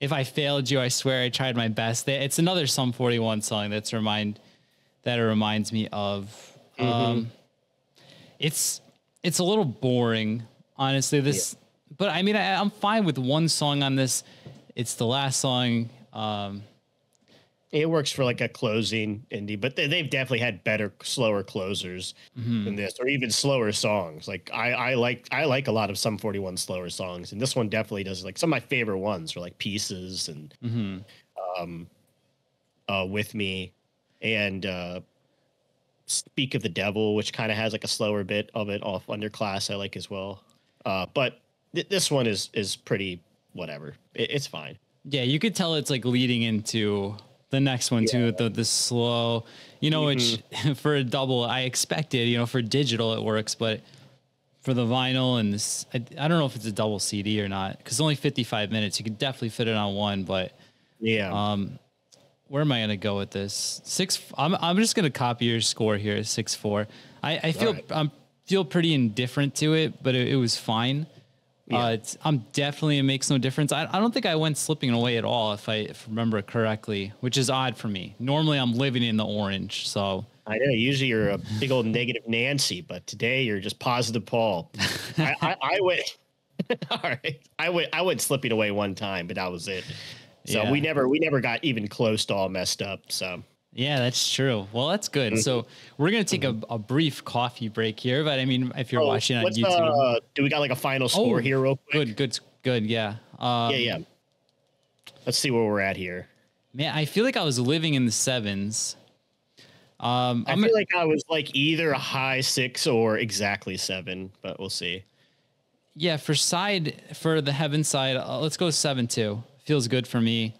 if I failed you, I swear I tried my best. It's another Sum 41 song that's remind that it reminds me of. Um it's it's a little boring, honestly. This but I mean I, I'm fine with one song on this. It's the last song. Um It works for like a closing indie, but they, they've definitely had better, slower closers than this, or even slower songs. Like I, I like, I like a lot of Sum Forty One slower songs, and this one definitely does. Like some of my favorite ones are like Pieces and um, uh, With Me, and uh, Speak of the Devil, which kind of has like a slower bit of it off Underclass. I like as well, uh, but th- this one is is pretty whatever. It, it's fine. Yeah, you could tell it's like leading into the next one too. The the slow, you know, which for a double I expected. You know, for digital it works, but for the vinyl and this, I, I don't know if it's a double CD or not because only fifty five minutes. You could definitely fit it on one, but Yeah. Um, where am I going to go with this? Six. I'm I'm just going to copy your score here. Six four. I I feel Alright. I'm feel pretty indifferent to it, but it, it was fine. Yeah. Uh, it's, I'm definitely it makes no difference. I, I don't think I went slipping away at all, if I if I remember correctly, which is odd for me. Normally I'm living in the orange, so I know. Usually you're a big old negative Nancy, but today you're just positive Paul. I, I, I went. all right, I went. I went slipping away one time, but that was it. So Yeah. we never, we never got even close to all messed up. So yeah, that's true. Well, that's good. So we're gonna take a, a brief coffee break here, but I mean, if you're Oh, watching on YouTube, uh, do we got like a final score Oh, here, real quick? good, good, good. Yeah. Um, Yeah, yeah. Let's see where we're at here. Man, I feel like I was living in the sevens. Um, I I'm, feel like I was like either a high six or exactly seven, but we'll see. yeah, for side for the heaven side, uh, let's go seven two. Feels good for me.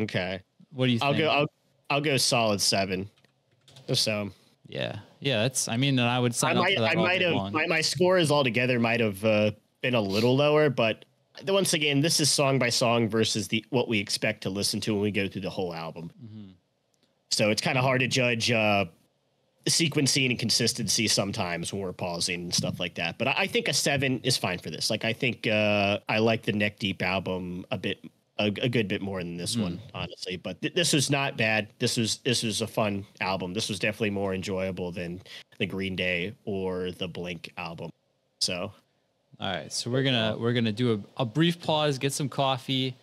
Okay, What do you I'll think? go. I'll, I'll go solid seven. So yeah, yeah. That's. I mean, then I would I sign up might, for that I might have, long. my, my scores altogether might have uh, been a little lower, but once again, this is song by song versus the what we expect to listen to when we go through the whole album. Mm-hmm. So it's kind of hard to judge uh, sequencing and consistency sometimes when we're pausing and stuff like that. But I, I think a seven is fine for this. Like I think uh, I like the Neck Deep album a bit. A, a good bit more than this one, honestly, but th- this was not bad. This was this was a fun album. This was definitely more enjoyable than the Green Day or the Blink album. So All right, so we're gonna we're gonna do a, a brief pause, get some coffee,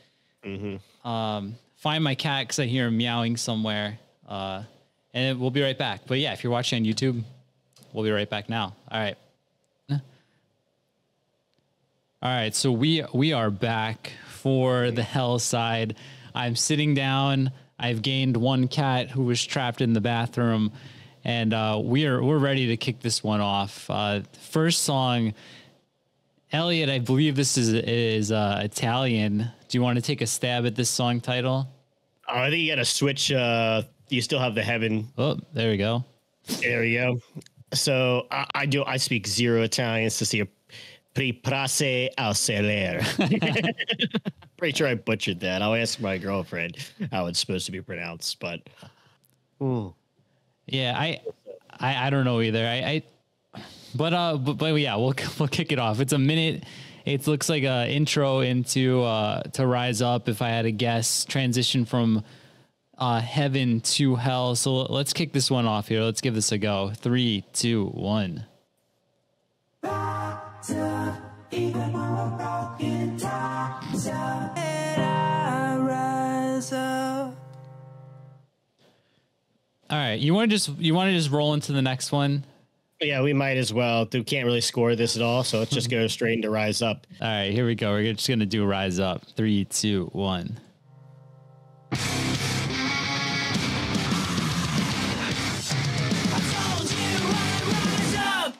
Mm-hmm. um, find my cat because I hear him meowing somewhere, uh, and we'll be right back. But yeah, if you're watching on YouTube, we'll be right back now. All right. All right, so we we are back for the hell side. I'm sitting down. I've gained one cat who was trapped in the bathroom, and uh, we are we're ready to kick this one off. Uh, first song, Elliot. I believe this is is uh, Italian. Do you want to take a stab at this song title? I think you got to switch. Uh, you still have the heaven Oh, there we go. There we go. So I, I do. I speak zero Italian. To see a preprase al. Pretty sure I butchered that. I'll ask my girlfriend how it's supposed to be pronounced. But Yeah, I, I, I don't know either. I, I but uh, but, but yeah, we'll we'll kick it off. It's a minute. It looks like a intro into uh to rise up. If I had to guess, transition from uh heaven to hell. So let's kick this one off here. Let's give this a go. Three, two, one. All right, you want to just you want to just roll into the next one. yeah, we might as well. We can't really score this at all. So let's just go straight into rise up. All right, here we go. We're just gonna do rise up. Three, two, one. I told you I'd rise up.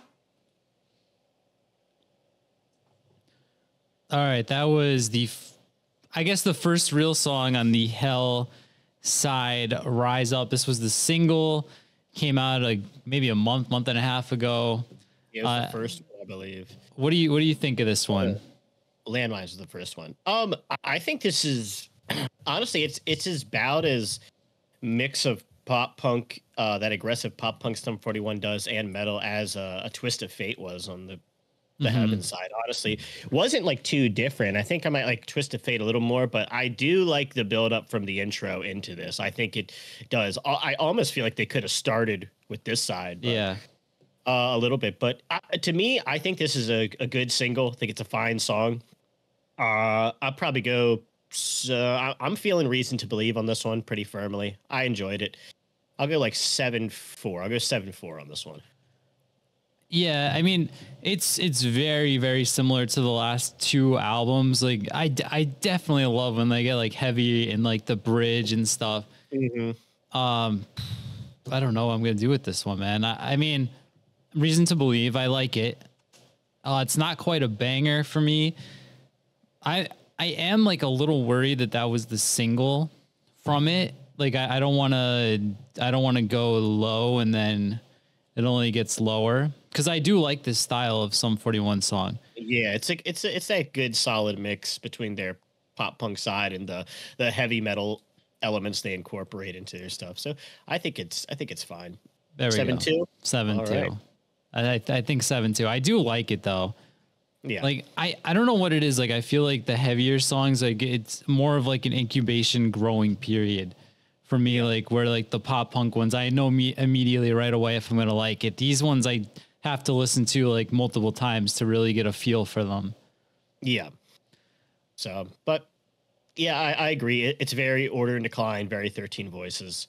All right, that was the, f- I guess the first real song on the Hell side, Rise Up. This was the single, came out like maybe a month, month and a half ago. It was Uh, the first one, I believe. What do you what do you think of this one? Landmines was the first one. Um, I- think this is honestly, it's it's as about as mix of pop punk, uh, that aggressive pop punk Forty One does, and metal as uh, a Twist of Fate was on the the heaven side. Honestly, wasn't like too different. I think I might like Twist of Fate a little more, but I do like the build up from the intro into this. I think it does. I almost feel like they could have started with this side. but- Yeah. uh, a little bit, but uh, to me, I think this is a, a good single. I think it's a fine song. Uh, I'll probably go. So I, I'm feeling reason to believe on this one pretty firmly. I enjoyed it. I'll go like seven four. I'll go seven four on this one. Yeah, I mean, it's it's very very similar to the last two albums. Like I, I definitely love when they get like heavy and like the bridge and stuff. Um, I don't know what I'm gonna do with this one, man. I, I mean, reason to believe I like it. Uh, it's not quite a banger for me. I I am like a little worried that that was the single from it. Like I, I don't want to I don't want to go low and then it only gets lower because I do like this style of Sum 41 song. Yeah, it's a, it's a, it's that good solid mix between their pop punk side and the the heavy metal elements they incorporate into their stuff. So I think it's I think it's fine. There we Seven go. two? Seven All two. right. I, I I think seven two. I do like it though. Yeah, Like I I don't know what it is. Like I feel like the heavier songs like it's more of like an incubation growing period for me. Like where like the pop punk ones, I know me immediately right away if I'm gonna like it. These ones I have to listen to like multiple times to really get a feel for them. Yeah. So, but yeah, I, I agree. It, it's very Order in Decline, very 13 voices.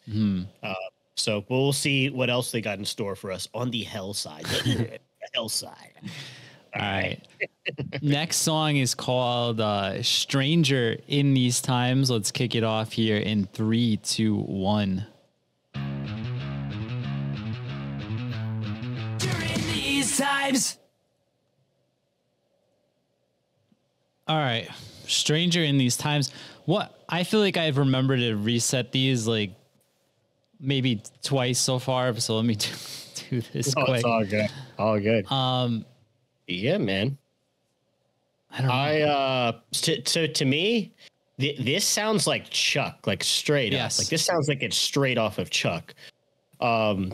Uh, so we'll see what else they got in store for us on the hell side. the hell side. All right. Next song is called uh, Stranger in These Times. Let's kick it off here in three, two, one. These times. All right. Stranger in These Times. What I feel like I've remembered to reset these like maybe twice so far. So let me do, do this Oh, quick. it's all good. All good. Um, yeah, man. I don't know. I, uh, to, so to me, th- this sounds like Chuck, like straight Yes. up. Like this sounds like it's straight off of Chuck. Um,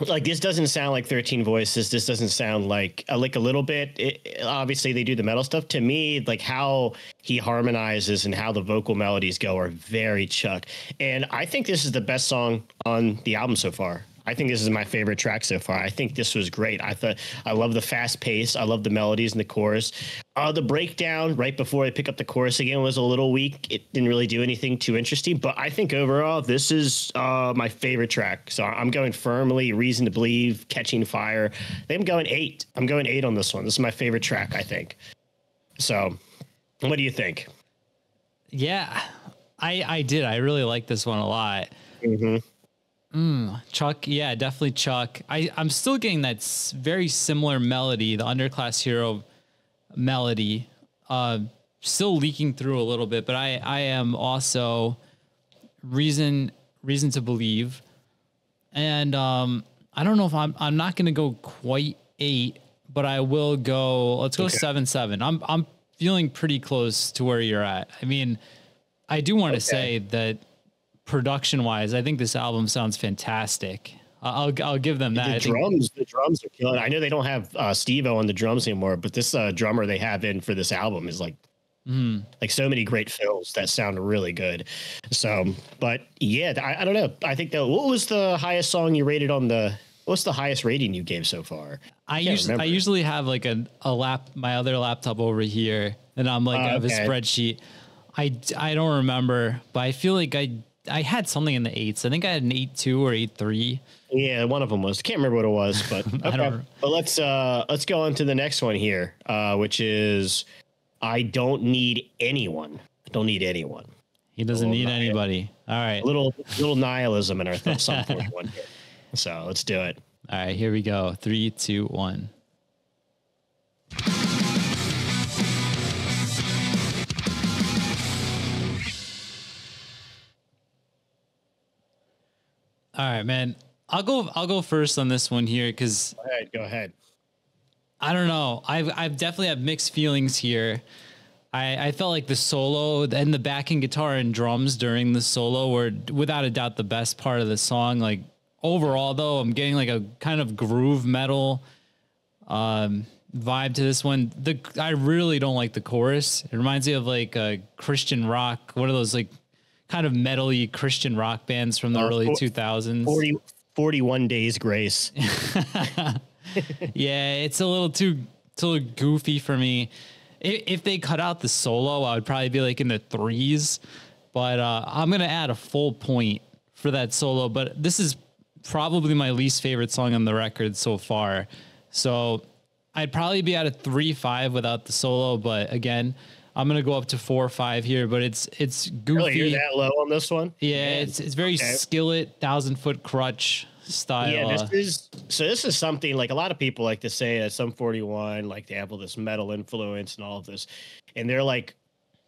like this doesn't sound like 13 voices. This doesn't sound like uh, like a little bit. It, obviously they do the metal stuff. To me like how he harmonizes and how the vocal melodies go are very chuck. And i think this is the best song on the album so far i think this is my favorite track so far i think this was great i thought i love the fast pace i love the melodies and the chorus uh, the breakdown right before I pick up the chorus again was a little weak. It didn't really do anything too interesting, but I think overall this is uh, my favorite track. So I'm going firmly. Reason to believe, Catching Fire. I think I'm going eight. I'm going eight on this one. This is my favorite track. I think. So, what do you think? yeah, I I did. I really like this one a lot. Mm, Chuck, yeah, definitely Chuck. I I'm still getting that s- very similar melody, the underclass hero melody, uh, still leaking through a little bit. But I I am also reason reason to believe, and um, I don't know if I'm I'm not gonna go quite eight, but I will go. Let's go seven seven. I'm I'm feeling pretty close to where you're at. I mean, I do want to say that production wise, I think this album sounds fantastic. I- I'll I'll give them that. The I think- drums, the drums are killing. I know they don't have uh, Steve-O on the drums anymore, but this uh, drummer they have in for this album is like, like so many great fills that sound really good. So, but yeah, I, I don't know. I think that what was the highest song you rated on the? What's the highest rating you gave so far? I Can't usually I usually have like a, a lap my other laptop over here, and I'm like Oh, I have okay. a spreadsheet. I I don't remember, but I feel like I I had something in the eights. I think I had an eight two or eight three. Yeah, one of them was. I can't remember what it was, but okay. don't- But let's uh let's go on to the next one here, uh, which is I don't need anyone. I don't need anyone. He doesn't need yet. anybody. All right, A little little nihilism in our th- Sum 41 here. So let's do it. all right. Here we go. Three, two, one. All right, man. I'll go. I'll go first on this one here because Go ahead. Go ahead. I don't know. I've I've definitely have mixed feelings here. I, I felt like the solo and the backing guitar and drums during the solo were without a doubt the best part of the song. Like overall, though, I'm getting like a kind of groove metal um, vibe to this one. The I really don't like the chorus. It reminds me of like a Christian rock, one of those like kind of metal-y Christian rock bands from the Uh, early for- 2000s. 40, 41 days grace. Yeah, it's a little too it's a little goofy for me. If, if they cut out the solo, I would probably be like in the threes. But uh, I'm gonna add a full point for that solo. But this is probably my least favorite song on the record so far. So I'd probably be at a three five without the solo. But again, I'm gonna go up to four or five here. But it's it's goofy. Really, you're that low on this one? yeah, it's it's very Okay. skillet Thousand Foot Krutch style. Yeah, uh, this is so. This is something like a lot of people like to say that Sum 41 like they have all this metal influence and all of this, and they're like,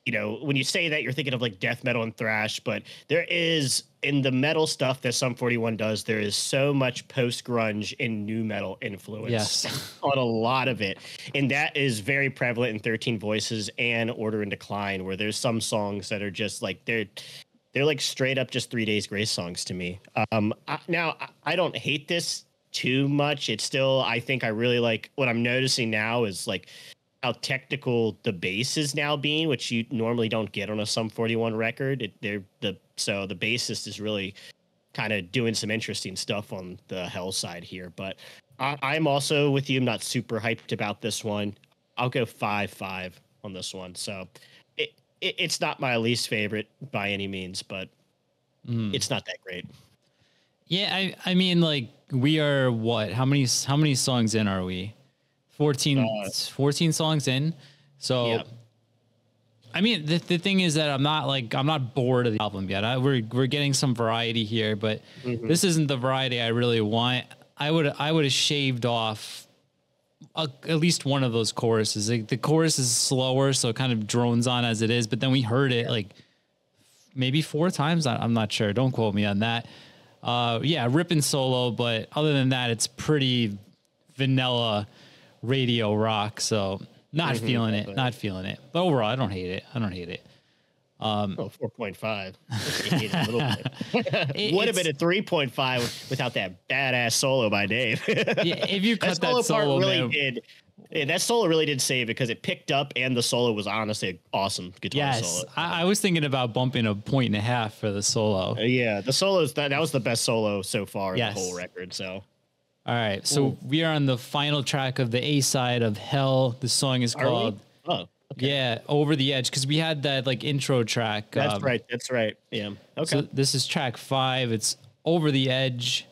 you know, when you say that, you're thinking of like death metal and thrash, but there is in the metal stuff that Sum 41 does, there is so much post grunge and nu metal influence Yes. on a lot of it, and that is very prevalent in 13 Voices and Order in Decline, where there's some songs that are just like they're they're like straight up just three days grace songs to me. Um I, now I- i don't hate this too much. It's still i think i really like what i'm noticing now is like how technical the bass is now being which you normally don't get on a sum 41 record it, they're the so the bassist is really kind of doing some interesting stuff on the hell side here but I, i'm also with you i'm not super hyped about this one i'll go five five on this one so it, it it's not my least favorite by any means but mm. it's not that great Yeah, I I mean like we are what? How many how many songs in are we? 14 Uh, 14 songs in. So. I mean the, the thing is that I'm not like I'm not bored of the album yet. I, we're we're getting some variety here, but Mm-hmm. this isn't the variety I really want. I would I would have shaved off a, at least one of those choruses. Like, the chorus is slower, so it kind of drones on as it is. But then we heard it like maybe four times. I, I'm not sure. Don't quote me on that. Uh, yeah, ripping solo, but other than that, it's pretty vanilla radio rock. So not Mm-hmm, feeling it. Not feeling it. But overall, I don't hate it. I don't hate it. oh 4.5 it a little bit. Would have been a 3.5 without that badass solo by dave Yeah, if you cut that solo, that solo, part really man, did yeah, that solo really did save it because it picked up and the solo was honestly an awesome guitar yes, solo I, I was thinking about bumping a point and a half for the solo. Uh, yeah the solos that, that was the best solo so far in Yes. the whole record so All right, so we are on the final track of the A side of Hell. The song is Are we? called oh Yeah, Over the Edge because we had that like intro track. that's um, right that's right yeah okay So this is track five. It's Over the Edge,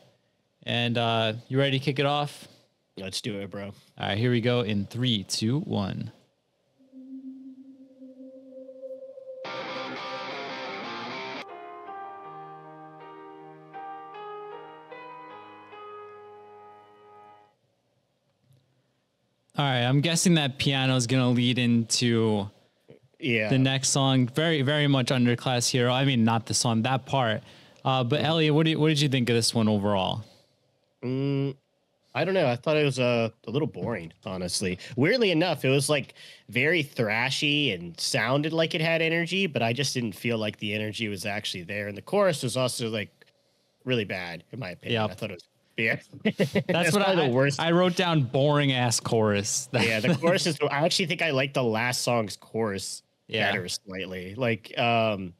and uh, you ready to kick it off? let's do it bro All right, here we go in three, two, one. All right, I'm guessing that piano is gonna lead into yeah the next song. Very, very much underclass hero. I mean, not the song, that part. Uh, but Elliot, what did what did you think of this one overall? Mm, I don't know. I thought it was uh, a little boring, honestly. Weirdly enough, it was like very thrashy and sounded like it had energy, but I just didn't feel like the energy was actually there. And the chorus was also like really bad, in my opinion. Yep. I thought it was yeah. That's, what I, the worst. I wrote down. Boring ass chorus. yeah, the chorus is. I actually think I like the last song's chorus Yeah. better slightly. Like, um,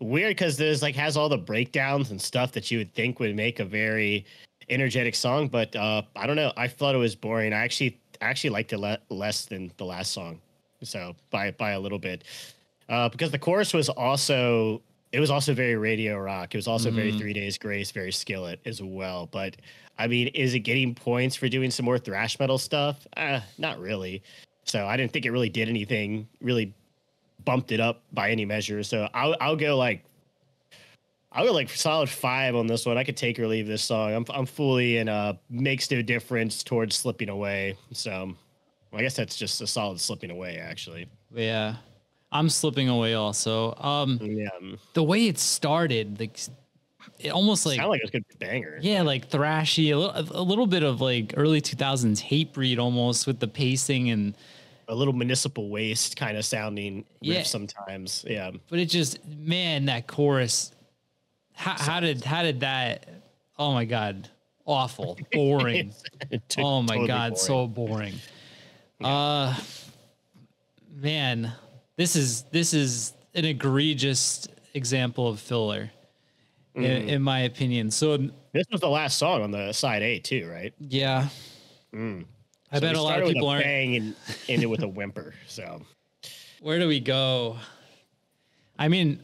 weird because there's like has all the breakdowns and stuff that you would think would make a very energetic song, but uh, I don't know. I thought it was boring. I actually I actually liked it le- less than the last song, so by by a little bit, uh, because the chorus was also. It was also very radio rock. It was also very Three Days Grace, very Skillet as well. But I mean, is it getting points for doing some more thrash metal stuff? Uh, not really. So I didn't think it really did anything, really bumped it up by any measure. So I'll, I'll go like, I'll go like solid five on this one. I could take or leave this song. I'm, I'm fully in uh makes no difference towards slipping away. So I guess that's just a solid slipping away, actually. Yeah. I'm slipping away also. Um Yeah. the way it started, like it almost like Sound like it's gonna be banger. yeah, like thrashy, a little, a little bit of like early 2000s Hatebreed almost with the pacing and A little municipal waste kind of sounding Yeah. sometimes. Yeah. but it just man that chorus how, how did how did that oh my god awful boring oh my totally god boring. so boring uh man this is this is an egregious example of filler in, Mm-hmm. in my opinion so This was the last song on the side A too, right? yeah i Mm. bet So we a lot of people aren't bang and ended with a whimper. So where do we go i mean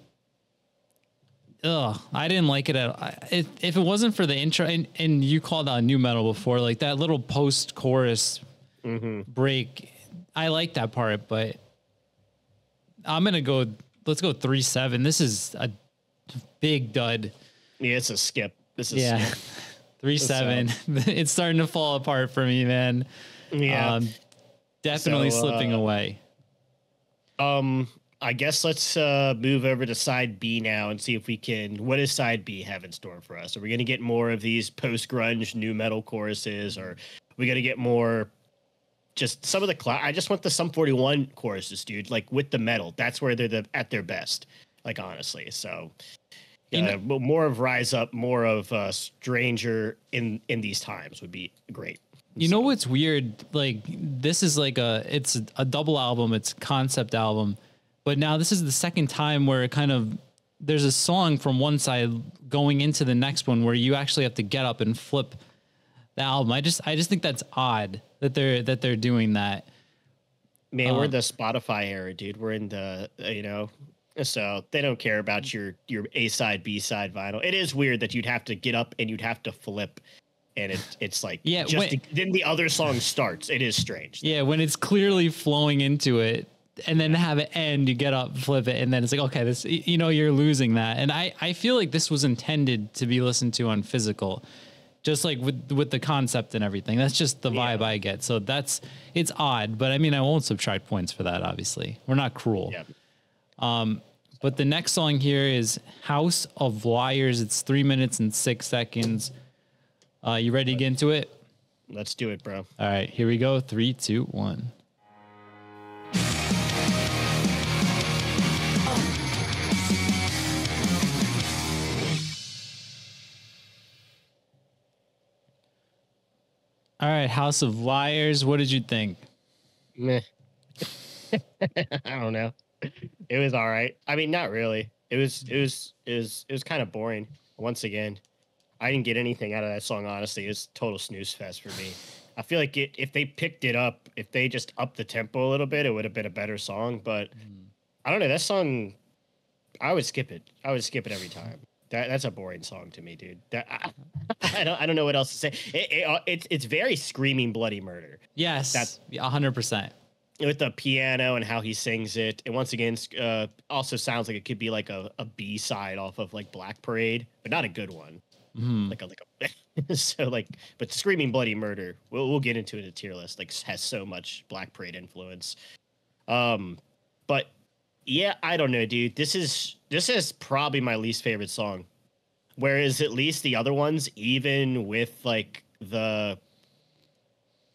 Ugh, I didn't like it at I- if, if it wasn't for the intro and, and you called out nu metal before, like that little post chorus break. I like that part, but I'm gonna go. Let's go three seven. This is a big dud. yeah, it's a skip. This is Yeah, skip. three seven. it's starting to fall apart for me, man. yeah. Um, definitely So, slipping uh, away. Um, I guess let's uh, move over to side B now and see if we can. What does side B have in store for us? Are we going to get more of these post grunge nu metal choruses, or are we going to get more? Just some of the cla- I just want the Sum 41 choruses, dude. Like with the metal, that's where they're the, at their best. Like honestly, so You uh, mo- more of Rise Up, more of uh, Stranger in in these times would be great. You know what's weird? Like this is like a it's a double album, it's a concept album, but now this is the second time where it kind of there's a song from one side going into the next one where you actually have to get up and flip the album. I just I just think that's odd that they're that they're doing that. Man, we're in Um, the Spotify era, dude. We're in the uh, you know, so they don't care about your your A side, B side vinyl. It is weird that you'd have to get up and you'd have to flip, and it it's like Yeah, just when- then the other song starts. It is strange. Yeah, when it's clearly flowing into it and then have it end, you get up, flip it, and then it's like, okay, this you know, you're losing that. And I, I feel like this was intended to be listened to on physical. Just like with with the concept and everything. That's just the vibe Yeah. I get. So that's it's odd, but I mean I won't subtract points for that, obviously. We're not cruel. Yeah. Um, But the next song here is House of Liars. It's three minutes and six seconds. Uh, you ready to get into it? Let's do it, bro. All right, here we go. Three, two, one. All right, House of Liars. What did you think? Meh. I don't know. It was all right. I mean, not really. It was it was it was it was kind of boring. Once again, I didn't get anything out of that song. Honestly, it was total snooze fest for me. I feel like it, if they picked it up, if they just upped the tempo a little bit, it would have been a better song. But hmm. I don't know. That song, I would skip it. I would skip it every time. That that's a boring song to me, dude. That I, I don't I don't know what else to say. It, it, uh, it's it's very screaming bloody murder Yes, That's- a hundred percent. with the piano and how he sings it. And once again, uh, also sounds like it could be like a, a B side off of like Black Parade, but not a good one. Mhm. Like a like a so like, but Screaming Bloody Murder. We'll we'll get into it in a tier list. Like has so much Black Parade influence. Um, but yeah, I don't know, dude. This is this is probably my least favorite song. Whereas at least the other ones, even with like the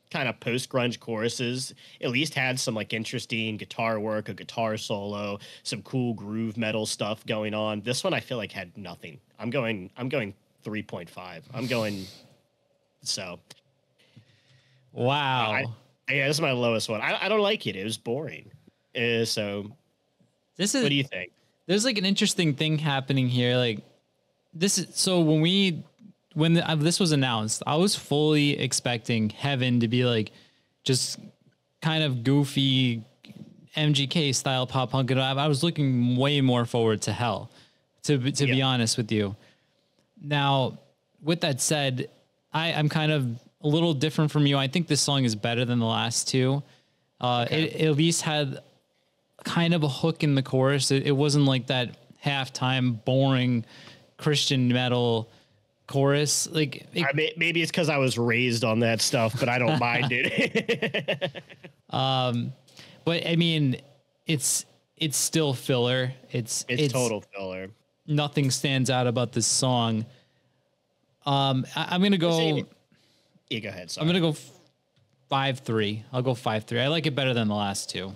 kind of post grunge choruses at least had some like interesting guitar work, a guitar solo, some cool groove metal stuff going on. This one I feel like had nothing. I'm going I'm going 3.5. I'm going so Wow. I- yeah, this is my lowest one. I, I don't like it. It was boring. Uh, so this is what do you think? there's like an interesting thing happening here. Like this is so when we when the, uh, this was announced, I was fully expecting Heaven to be like just kind of goofy MGK style pop punk, and I, I was looking way more forward to Hell. To be- to be honest with you. Now, with that said, I I'm kind of a little different from you. I think this song is better than the last two. Uh, it, it at least had kind of a hook in the chorus. It, it wasn't like that halftime boring Christian metal chorus. Like it, I may, maybe it's because I was raised on that stuff, but I don't mind it. but I mean, it's it's still filler. It's it's, total filler. nothing stands out about this song. Um, I, am gonna go. You go ahead. Sorry. I'm gonna go five three. I'll go five three. I like it better than the last two.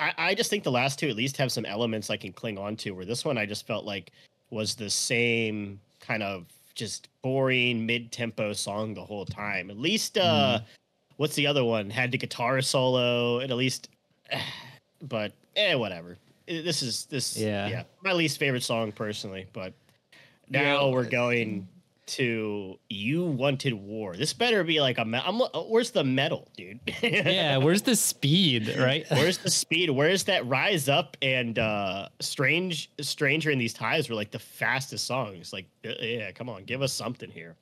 I, I just think the last two at least have some elements I can cling on to. Where this one I just felt like was the same kind of just boring mid tempo song the whole time. At least uh what's the other one? Had the guitar solo and at least but eh whatever. This is this Yeah. yeah. My least favorite song personally, but now Yeah. we're going to you wanted war. This better be like a me- I'm uh, where's the metal, dude? Yeah, where's the speed, right? Where's the speed? Where's that rise up and uh strange stranger in these times were like the fastest songs. Like uh, yeah, come on, give us something here.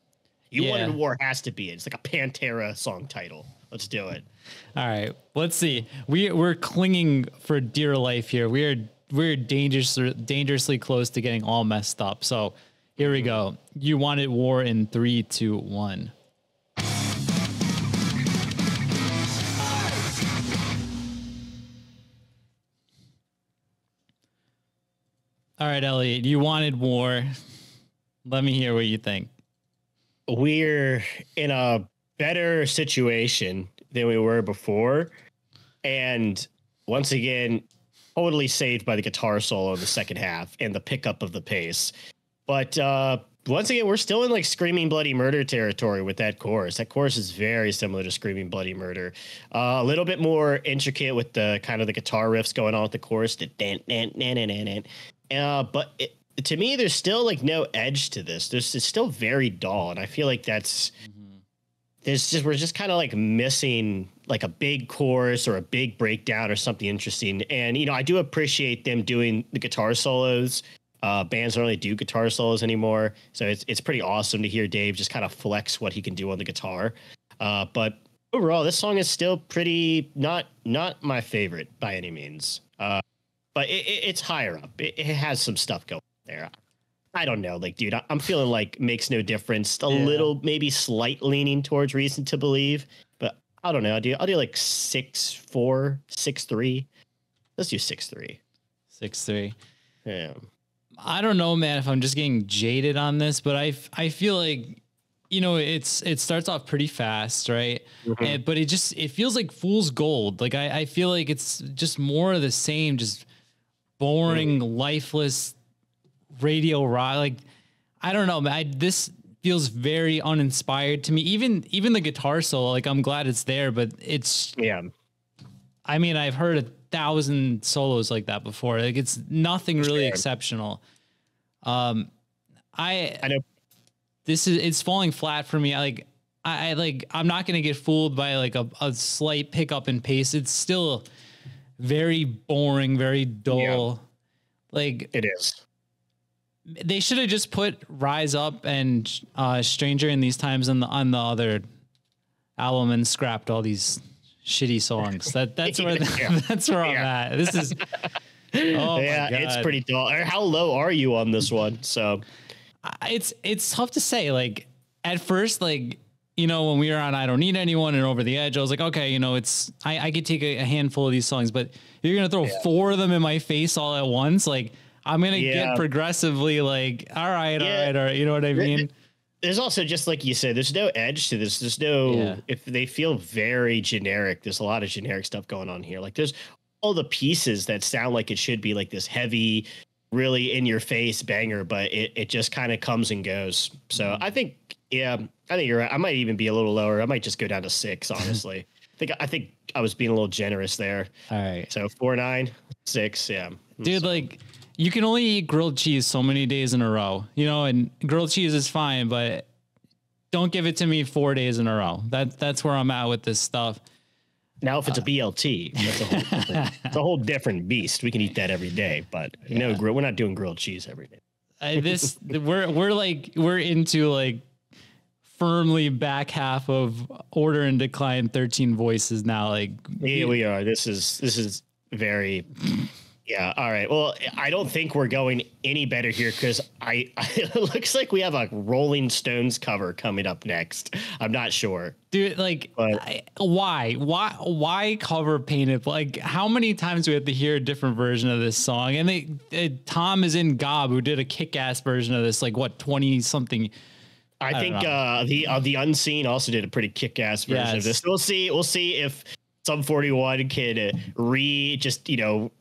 You Yeah. wanted war has to be. it. It's like a Pantera song title. Let's do it. All right, let's see. We we're clinging for dear life here. We're we're dangerous, dangerously close to getting all messed up. So here we go. You wanted war in three, two, one. All right, Elliot. You wanted war. Let me hear what you think. We're in a better situation than we were before. And once again, totally saved by the guitar solo in the second half and the pickup of the pace. But uh once again, we're still in like screaming bloody murder territory with that chorus. That chorus is very similar to screaming bloody murder. Uh, a little bit more intricate with the kind of the guitar riffs going on with the chorus. Uh, but it, to me, there's still like no edge to this. There's it's still very dull, and I feel like that's there's just we're just kind of like missing like a big chorus or a big breakdown or something interesting. And you know, I do appreciate them doing the guitar solos. Uh, bands don't really do guitar solos anymore, so it's it's pretty awesome to hear Dave just kind of flex what he can do on the guitar. Uh, but overall, this song is still pretty not not my favorite by any means. Uh, but it, it, it's higher up. It, it has some stuff going there. I don't know, like, dude, I- I'm feeling like makes no difference. A Yeah. little, maybe slight leaning towards reason to believe, but I don't know. I'll do, I'll do like six, four, six, three. Let's do six, three. Six three. Yeah. I don't know, man, if I'm just getting jaded on this, but I I feel like you know it's it starts off pretty fast, right? Mm-hmm. And, but it just it feels like fool's gold. Like I I feel like it's just more of the same, just boring, mm-hmm. lifeless radio rock. Like I don't know, man. I, this feels very uninspired to me. Even even the guitar solo, like I'm glad it's there, but it's Yeah. I mean, I've heard a thousand solos like that before. Like it's nothing really Sure. exceptional. Um, I I know. this is it's falling flat for me. I like I, I like I'm not gonna get fooled by like a, a slight pickup in pace. It's still very boring, very dull. Like It is. they should have just put Rise Up and uh, Stranger in these times on the on the other album and scrapped all these shitty songs. That that's where Yeah. that's where I'm Yeah. at. This is oh yeah, it's pretty dull. How low are you on this one? So, it's it's tough to say. Like at first, like you know, when we were on I Don't Need Anyone and Over the Edge, I was like, okay, you know, it's I, I could take a, a handful of these songs, but you're gonna throw four of them in my face all at once, like I'm gonna Yeah. get progressively like, all right, all Yeah. right, all right. You know what I mean? There's also just like you said, there's no edge to this. There's no Yeah. if they feel very generic. There's a lot of generic stuff going on here. Like there's all the pieces that sound like it should be like this heavy, really in your face banger, but it, it just kind of comes and goes. So Mm-hmm. I think yeah, I think you're right. I might even be a little lower. I might just go down to six, honestly. I think I think I was being a little generous there. All right. So four nine, six, yeah. Dude, like you can only eat grilled cheese so many days in a row, you know, and grilled cheese is fine, but don't give it to me four days in a row. That that's where I'm at with this stuff. Now, if Uh, it's a BLT, that's a whole it's a whole different beast. We can eat that every day, but you know, grill, we're not doing grilled cheese every day. I, this we're we're like we're into like firmly back half of Order in Decline 13 voices now like Here we are. This is this is very Yeah. All right. Well, I don't think we're going any better here because I, it looks like we have a Rolling Stones cover coming up next. I'm not sure. Dude, like, But- I, why, why, why cover painted? Like, how many times do we have to hear a different version of this song? And they, uh, Tom is in Gob, who did a kick-ass version of this, like what twenty something. I, don't think uh, the uh, the unseen also did a pretty kick-ass version Yes. of this. We'll see. We'll see if Sum 41 can uh, re just you know.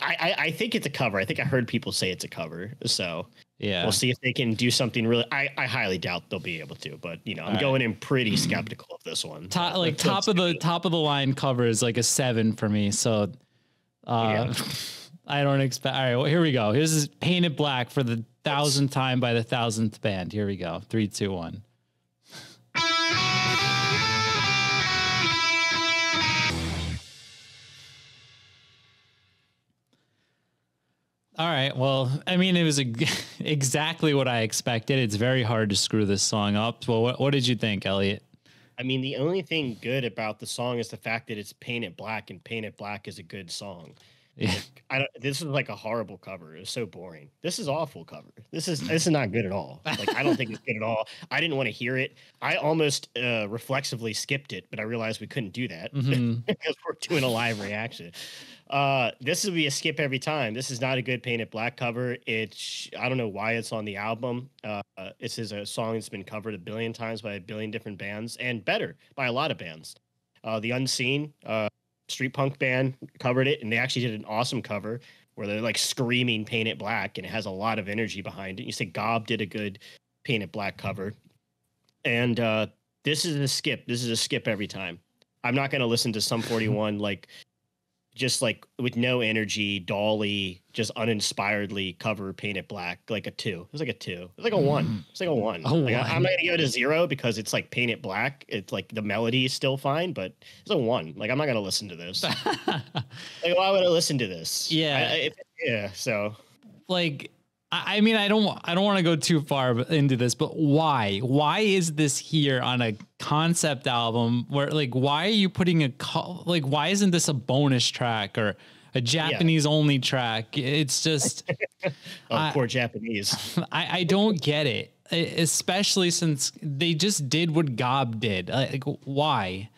I, I I think it's a cover. I think I heard people say it's a cover. So Yeah, we'll see if they can do something really. I, I highly doubt they'll be able to, but you know I'm All right. going in pretty skeptical of this one. top, like Let's- top let's of the it. top of the line cover is like a seven for me. So, uh, I don't expect. All right, well, here we go. Here's this painted black for the thousandth time by the thousandth band. Here we go. Three, two, one. All right. Well, I mean, it was a, exactly what I expected. It's very hard to screw this song up. Well, what, what did you think, Elliot? I mean, the only thing good about the song is the fact that it's painted black, and painted black is a good song. Yeah. I don't. This is like a horrible cover. It's so boring. This is awful cover. This is this is not good at all. Like I don't think it's good at all. I didn't want to hear it. I almost uh, reflexively skipped it, but I realized we couldn't do that Mhm. because we're doing a live reaction. Uh, this would be a skip every time. This is not a good painted black cover. It's I don't know why it's on the album. Uh, this is a song that's been covered a billion times by a billion different bands and better by a lot of bands. Uh, the Unseen uh, street punk band covered it, and they actually did an awesome cover where they're like screaming "Paint It Black" and it has a lot of energy behind it. You say Gob did a good "Paint It Black" cover, and uh, this is a skip. This is a skip every time. I'm not going to listen to some 41 like just like with no energy, dolly, just uninspiredly cover paint it black like a two. It was like a two. It was like a one. Mm. It's like a one. A Like, I- one. I'm not gonna give it a zero because it's like paint it black. It's like the melody is still fine, but it's a one. Like I'm not gonna listen to this. like why would I listen to this? Yeah. I- I- if- yeah. So like I mean, I don't, I don't want to go too far into this, but why? Why is this here on a concept album? Where, like, why are you putting a like? Why isn't this a bonus track or a Japanese only track? It's just, oh, I- poor Japanese. I, I don't get it, especially since they just did what Gob did. Like, why?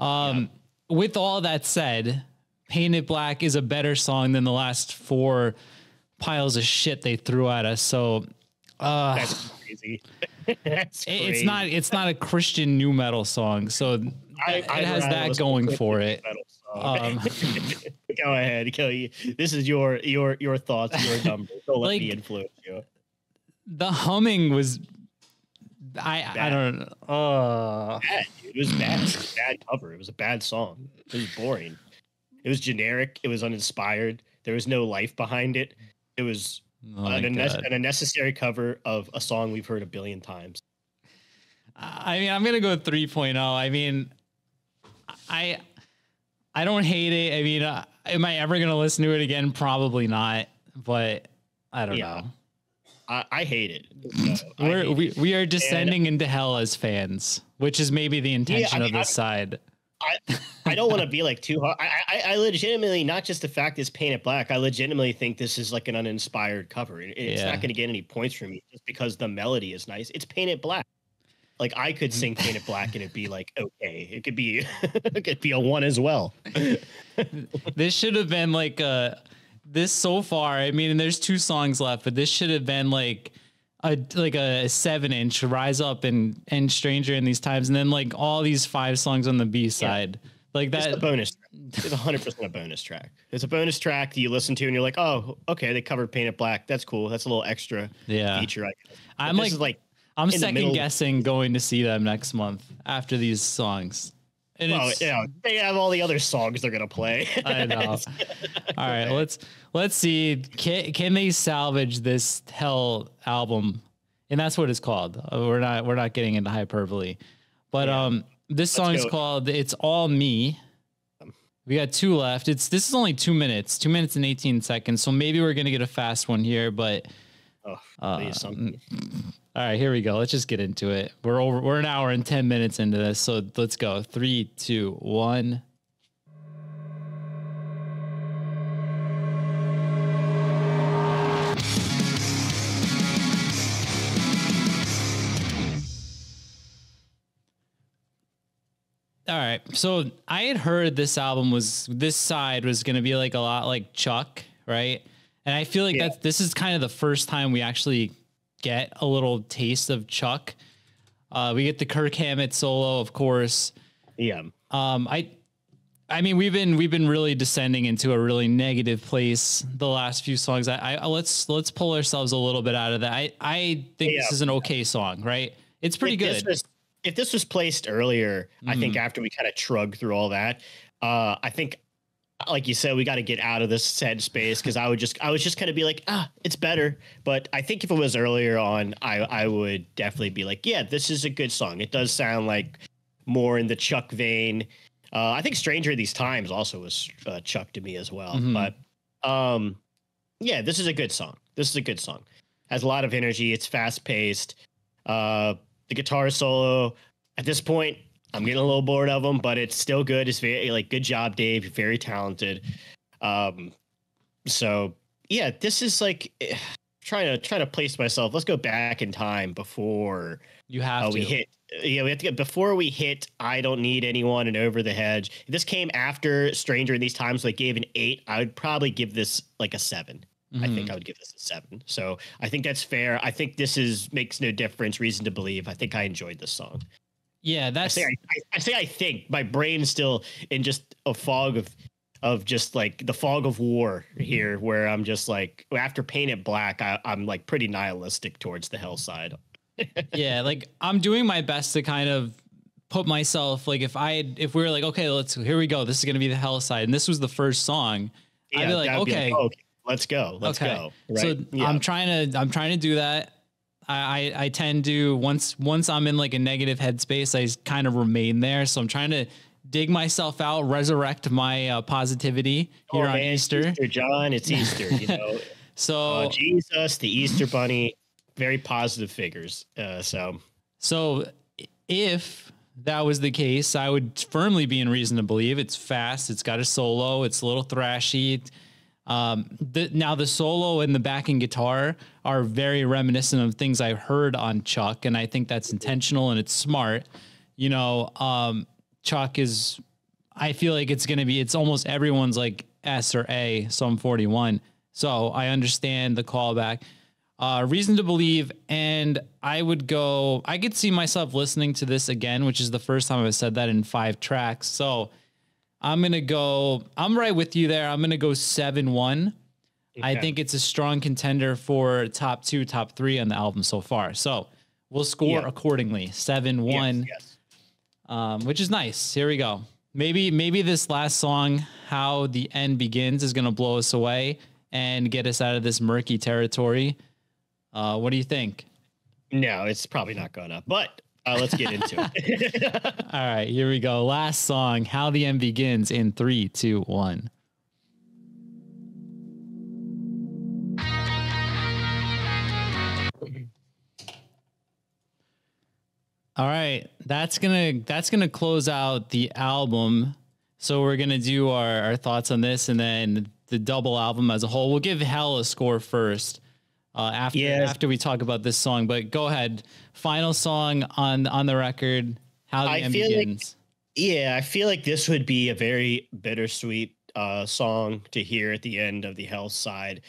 Um, with all that said, Painted Black is a better song than the last four piles of shit they threw at us. So uh, That's crazy. That's it- it's crazy. not it's not a Christian nu metal song. So I- it I'd has that going for it. Um, Go ahead, Kelly. This is your your your thoughts, your numbers. Don't let me influence you. The humming was. I I don't know. Uh, Bad, dude. It was bad. It was a bad cover. It was a bad song. It was boring. It was generic. It was uninspired. There was no life behind it. It was oh an, unne- an unnecessary cover of a song we've heard a billion times. I mean, I'm gonna go 3.0. I mean, I I don't hate it. I mean, uh, am I ever gonna listen to it again? Probably not. But I don't Yeah. know. I, I hate it. So, I hate we it. we are descending into hell as fans, which is maybe the intention mean, of this side. I, I don't want to be like too hard. I, I, I legitimately, not just the fact it's painted black, I legitimately think this is like an uninspired cover. It- It's Yeah. not going to get any points from me just because the melody is nice. It's painted black. Like I could sing painted black and it'd be like okay. It could be it could be a one as well. This should have been like a this so far. I mean, there's two songs left, but this should have been like a like a seven inch rise up and and stranger in these times, and then like all these five songs on the B side. Like that It's a bonus. It's hundred percent a bonus track. It's a bonus track that you listen to and you're like, oh, okay, they covered painted black. That's cool. That's a little extra Yeah. feature. I i'm like, like I'm second guessing going to see them next month after these songs. And well, it's, yeah, they have all the other songs they're gonna play. I know. All right, let's let's see. Can, can they salvage this hell album? And that's what it's called. Uh, We're not we're not getting into hyperbole, but Yeah. um, this song is called "It's All Me." We got two left. It's this is only two minutes, two minutes and eighteen seconds. So maybe we're gonna get a fast one here. But Oh, uh, mm, all right, here we go. Let's just get into it. We're over. We're an hour and ten minutes into this, so let's go. Three, two, one. All right. So I had heard this album was this side was going to be like a lot like Chuck, right? And I feel like Yeah. that's this is kind of the first time we actually get a little taste of Chuck. Uh, we get the Kirk Hammett solo, of course. Yeah. Um, I, I mean, we've been we've been really descending into a really negative place the last few songs. I, I let's let's pull ourselves a little bit out of that. I I think this is an okay song, right? It's pretty if good. This was, if this was placed earlier, I think Mm-hmm. after we kind of trug through all that, uh, I think, like you said, we got to get out of this sad space because I would just, I was just kind of be like, ah, it's better. But I think if it was earlier on, I, I would definitely be like, yeah, this is a good song. It does sound like more in the Chuck vein. Uh, I think Stranger These Times also was uh, Chuck to me as well. Mhm. But um, yeah, this is a good song. This is a good song. Has a lot of energy. It's fast paced. Uh, the guitar solo at this point, I'm getting a little bored of them, but it's still good. It's very like good job, Dave. You're very talented. Um, so yeah, this is like eh, trying to trying to place myself. Let's go back in time before you have uh, to. we hit. Yeah, we have to get before we hit. I don't need anyone and Over the Edge. If this came after Stranger in these times, like gave an eight. I would probably give this like a seven. I think Mhm. I would give this a seven. So I think that's fair. I think this is makes no difference. Reason to believe. I think I enjoyed this song. Yeah, I that's say I, I, I say I think my brain's still in just a fog of of just like the fog of war mm-hmm. here, where I'm just like after Paint It Black, I, I'm like pretty nihilistic towards the hell side. yeah, like I'm doing my best to kind of put myself like if I if we were like okay, let's here we go. This is gonna be the hell side, and this was the first song. I'd be like that would okay, okay, let's go, let's okay. go. Right? So yeah. I'm trying to I'm trying to do that. I, I tend to once once I'm in like a negative headspace, I kind of remain there. So I'm trying to dig myself out, resurrect my uh, positivity Oh, here on man, it's Easter. Easter, John. It's Easter. You know, So uh, Jesus, the Easter Bunny, very positive figures. Uh, so So if that was the case, I would firmly be in reason to believe it's fast. It's got a solo. It's a little thrashy. Um, the, now the solo and the backing guitar are very reminiscent of things I heard on Chuck, and I think that's intentional and it's smart. You know, um, Chuck is. I feel like it's going to be. It's almost everyone's like S or A. Sum Forty One. So I understand the callback uh, reason to believe and i would go i could see myself listening to this again which is the first time i've said that in five tracks so i'm gonna go i'm right with you there i'm gonna go 7-1 i think it's a strong contender for top two top three on the album so far so we'll score Yeah. accordingly 7-1 yes, yes. um, which is nice. Here we go. Maybe maybe this last song, "How the End Begins," is going to blow us away and get us out of this murky territory. Uh, what do you think? No, it's probably not gonna. But uh, let's get into it. All right, here we go. Last song, "How the End Begins" in three, two, one. All right, that's gonna that's gonna close out the album. So we're gonna do our, our thoughts on this, and then the double album as a whole. We'll give Hell a score first uh, after Yes. after we talk about this song. But go ahead, final song on on the record. How the I end feel like- begins. Yeah, I feel like this would be a very bittersweet uh, song to hear at the end of the Hell side.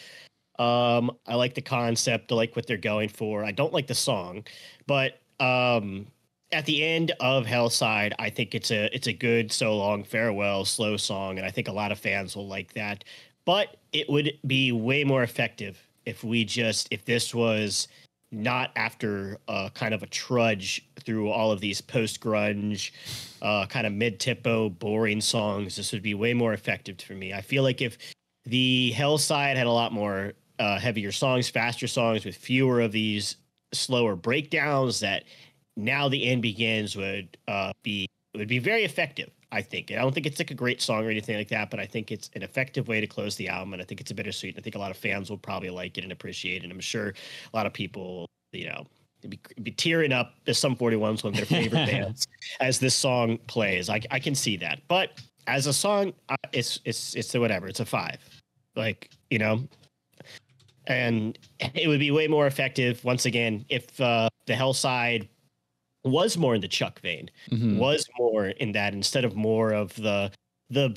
Um, I like the concept. I like what they're going for. I don't like the song, but um, at the end of Hellside, I think it's a it's a good so long farewell slow song, and I think a lot of fans will like that. But it would be way more effective if we just if this was not after uh, kind of a trudge through all of these post grunge, uh, kind of mid tempo, boring songs. This would be way more effective for me. I feel like if the Hell side had a lot more uh, heavier songs, faster songs with fewer of these slower breakdowns, that now the end begins would uh, be would be very effective. I think. I don't think it's like a great song or anything like that, but I think it's an effective way to close the album, and I think it's a bittersweet. And I think a lot of fans will probably like it and appreciate it. And I'm sure a lot of people, you know, be, be tearing up as Sum 41s one of their favorite bands as this song plays. I, I can see that, but as a song, uh, it's it's it's a whatever. It's a five, like you know, and it would be way more effective once again if uh, the Hell side was more in the Chuck vein, Mhm. was more in that instead of more of the the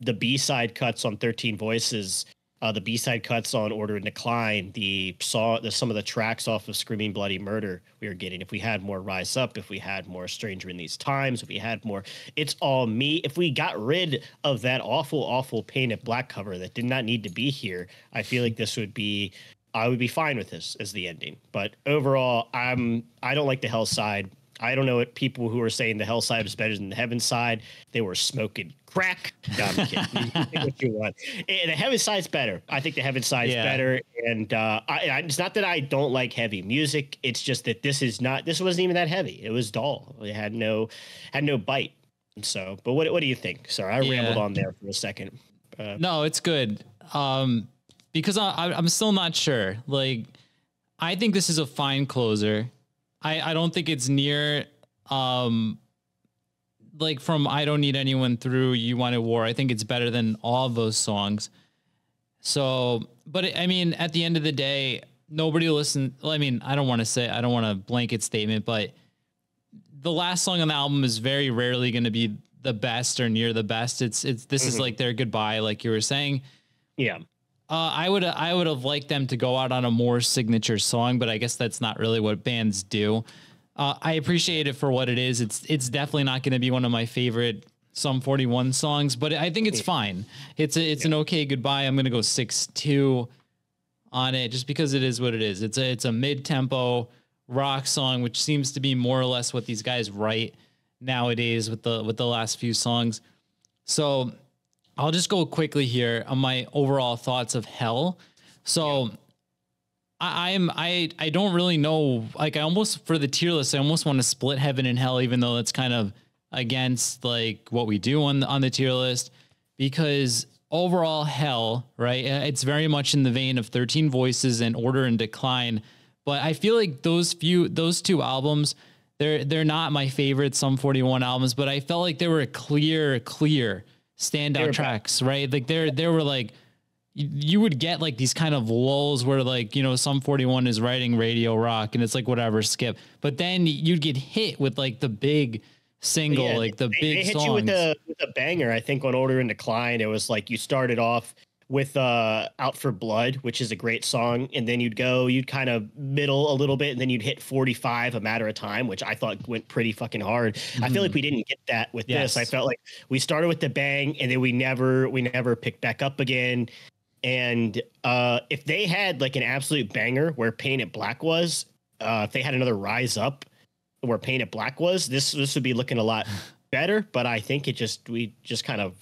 the B side cuts on Thirteen Voices, uh, the B side cuts on Order in Decline, the saw the some of the tracks off of Screaming Bloody Murder we were getting. If we had more Rise Up, if we had more Stranger in These Times, if we had more It's All Me, if we got rid of that awful, awful painted black cover that did not need to be here, I feel like this would be I would be fine with this as the ending. But overall, I'm I don't like the hell side. I don't know what people who are saying the hell side is better than the heaven side. They were smoking crack. No, I'm kidding. You can think what you want. Eh, The heaven side's better. I think the heaven side's Yeah. better. And uh, I, I, it's not that I don't like heavy music. It's just that this is not. This wasn't even that heavy. It was dull. It had no had no bite. And so, but what what do you think? Sorry, I Yeah. rambled on there for a second. Uh, No, it's good. Um, because I, I, I'm still not sure. Like, I think this is a fine closer. I, I don't think it's near, um, like from I don't need anyone through you want wanted war. I think it's better than all of those songs. So, but I mean, at the end of the day, nobody listen. I mean, I don't want to say I don't want a blanket statement, but the last song on the album is very rarely going to be the best or near the best. It's it's this is Mhm. like their goodbye, like you were saying. yeah. Uh, I would I would have liked them to go out on a more signature song, but I guess that's not really what bands do. Uh, I appreciate it for what it is. It's it's definitely not going to be one of my favorite Sum 41 songs, but I think it's fine. It's a, it's an okay goodbye. I'm going to go 6-2 on it just because it is what it is. It's a it's a mid-tempo rock song which seems to be more or less what these guys write nowadays with the with the last few songs. So I'll just go quickly here on my overall thoughts of Hell. So I, I'm I I don't really know. Like I almost for the tier list, I almost want to split Heaven and Hell, even though it's kind of against like what we do on the, on the tier list, because overall Hell, right? It's very much in the vein of Thirteen Voices and Order in Decline. But I feel like those few those two albums, they're they're not my favorite Sum 41 albums, but I felt like they were a clear, clear standout were tracks, right? Like there there were like you, you would get like these kind of lulls where like you know Sum 41 is writing radio rock and it's like whatever skip. But then you'd get hit with like the big single Yeah, like the they, big they hit songs you with a with a banger. I think on Order in Decline, it was like you started off with uh Out for Blood, which is a great song, and then you'd go, you'd kind of middle a little bit, and then you'd hit 45 a matter of time, which I thought went pretty fucking hard. I feel like we didn't get that with this. I felt like we started with the bang and then we never we never picked back up again. And uh if they had like an absolute banger where Painted Black was, uh if they had another Rise Up where Painted Black was, this this would be looking a lot better. But I think it just we just kind of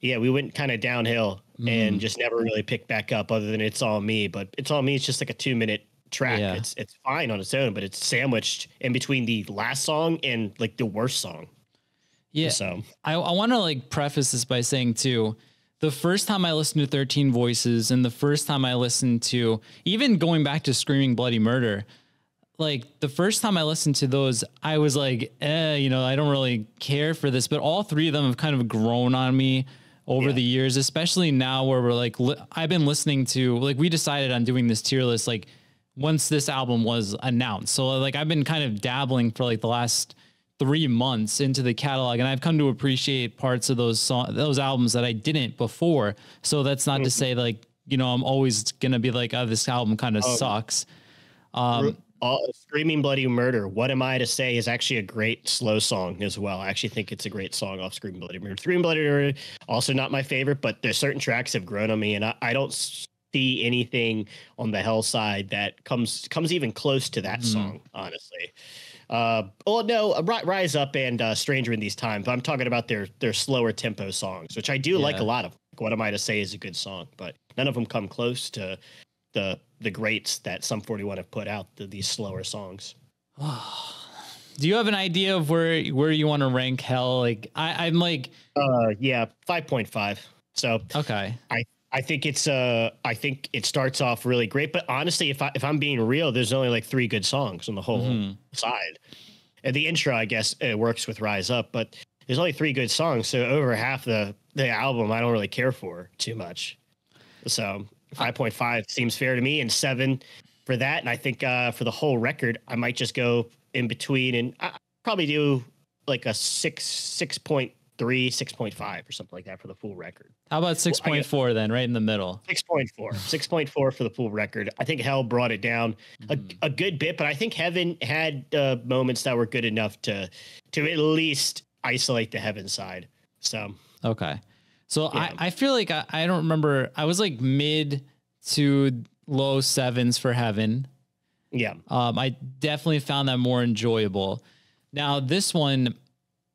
yeah, we went kind of downhill Mm. and just never really picked back up other than it's all me. But it's all me, it's just like a two minute track. Yeah. It's it's fine on its own, but it's sandwiched in between the last song and like the worst song. yeah So I, I want to like preface this by saying too, the first time I listened to 13 Voices and the first time I listened to even going back to Screaming Bloody Murder, like the first time I listened to those, I was like, eh, you know, I don't really care for this. But all three of them have kind of grown on me over Yeah. the years, especially now where we're like, li- I've been listening to, like, we decided on doing this tier list, like, once this album was announced. So, like, I've been kind of dabbling for like the last three months into the catalog, and I've come to appreciate parts of those songs, those albums that I didn't before. So that's not to say like you know I'm always gonna be like, oh, this album kind of sucks. Um, all, Screaming Bloody Murder, What Am I to Say is actually a great slow song as well. I actually think it's a great song off Screaming Bloody Murder. Screaming Bloody Murder, also not my favorite, but there's certain tracks have grown on me, and I, I don't see anything on the Hell side that comes comes even close to that song, honestly. Uh, oh no, uh, Rise Up and uh, Stranger in These Times. but I'm talking about their their slower tempo songs, which I do like a lot of. What Am I to Say is a good song, but none of them come close to the the greats that Sum 41 have put out the, these slower songs. Do you have an idea of where where you want to rank Hell? Like I, I'm like, uh yeah 5.5 so okay, i i think it's uh i think it starts off really great but honestly if i if i'm being real there's only like three good songs on the whole Mhm. side. And the intro i guess it works with rise up but there's only three good songs so over half the the album i don't really care for too much. So 5.5 seems fair to me and seven for that. And I think uh, for the whole record, I might just go in between and I probably do like a six, six point three, six point five, or something like that for the full record. How about 6.4 then, right in the middle? 6.4 6.4 for the full record i think hell brought it down a, Mm-hmm. a good bit but i think heaven had uh, moments that were good enough to to at least isolate the heaven side so Okay. So Yeah. I, I feel like I, I don't remember. I was like mid to low sevens for heaven. yeah Um, I definitely found that more enjoyable. Now this one,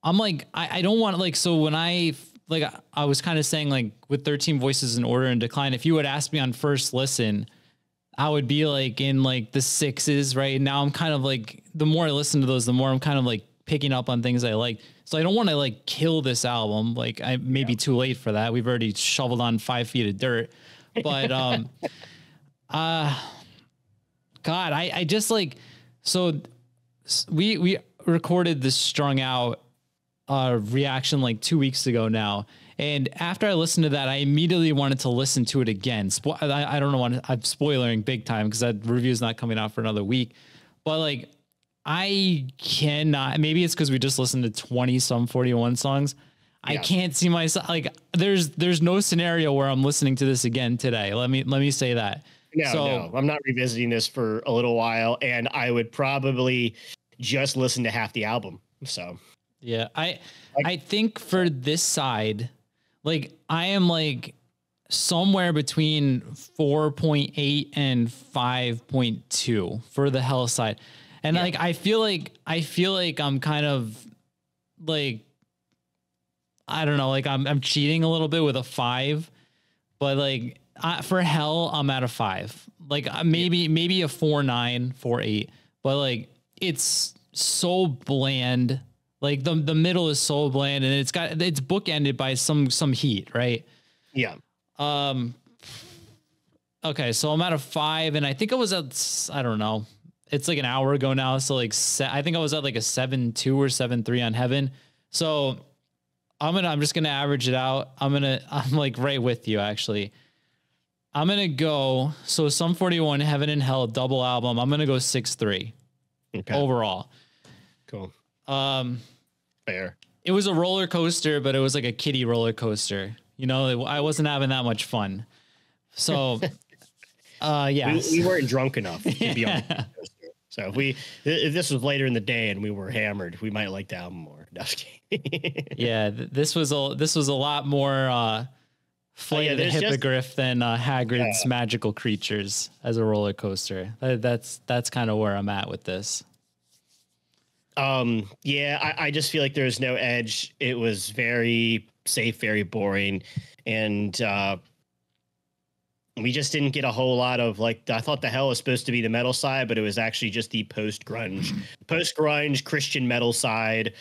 I'm like, I, I don't want like so when I like I, I was kind of saying like with 13 voices in Order in Decline. If you would ask me on first listen, I would be like in like the sixes right now. I'm kind of like the more I listen to those, the more I'm kind of like picking up on things I like. So I don't want to like kill this album. Like I may be too late for that. We've already shoveled on five feet of dirt, but um, uh, God, I I just like so we we recorded this strung out uh reaction like two weeks ago now. And after I listened to that, I immediately wanted to listen to it again. Spo- I, I don't know what I'm spoiling big time because that review is not coming out for another week. But like, I cannot. Maybe it's because we just listened to twenty Sum Forty One songs. I can't see myself like. There's there's no scenario where I'm listening to this again today. Let me let me say that. no So- no i'm not revisiting this for a little while and i would probably just listen to half the album so Yeah, I Like- I think for this side, like I am like somewhere between 4.8 and 5.2 for the hell side. And like I feel like I feel like I'm kind of like I don't know, like I'm I'm cheating a little bit with a 5, but like I, for hell I'm at a 5. Like uh, maybe maybe a 4.9, 4.8, but like it's so bland. Like the the middle is so bland and it's got it's bookended by some some heat, right? yeah Um. Okay, so I'm at a five, and I think I was at I don't know. It's like an hour ago now, so like se- I think I was at like a seven two or seven three on Heaven. So I'm gonna I'm just gonna average it out. I'm gonna I'm like right with you actually. I'm gonna go so Sum 41 Heaven and Hell double album. I'm gonna go six three okay overall. cool Um, fair it was a roller coaster, but it was like a kiddie roller coaster. You know, I wasn't having that much fun. So, uh, yeah, we, we weren't drunk enough to be on roller coaster. So if we if this was later in the day and we were hammered, we might like the album more. No, I'm just kidding. yeah. th- This was a this was a lot more uh, Flight Oh, yeah, of the there's just- Hippogriff than uh, Hagrid's magical creatures as a roller coaster. That, that's that's kind of where I'm at with this. Um, yeah, I, I just feel like there was no edge. It was very safe, very boring, and uh, we just didn't get a whole lot of like. I thought the hell was supposed to be the metal side, but it was actually just the post grunge, post grunge Christian metal side.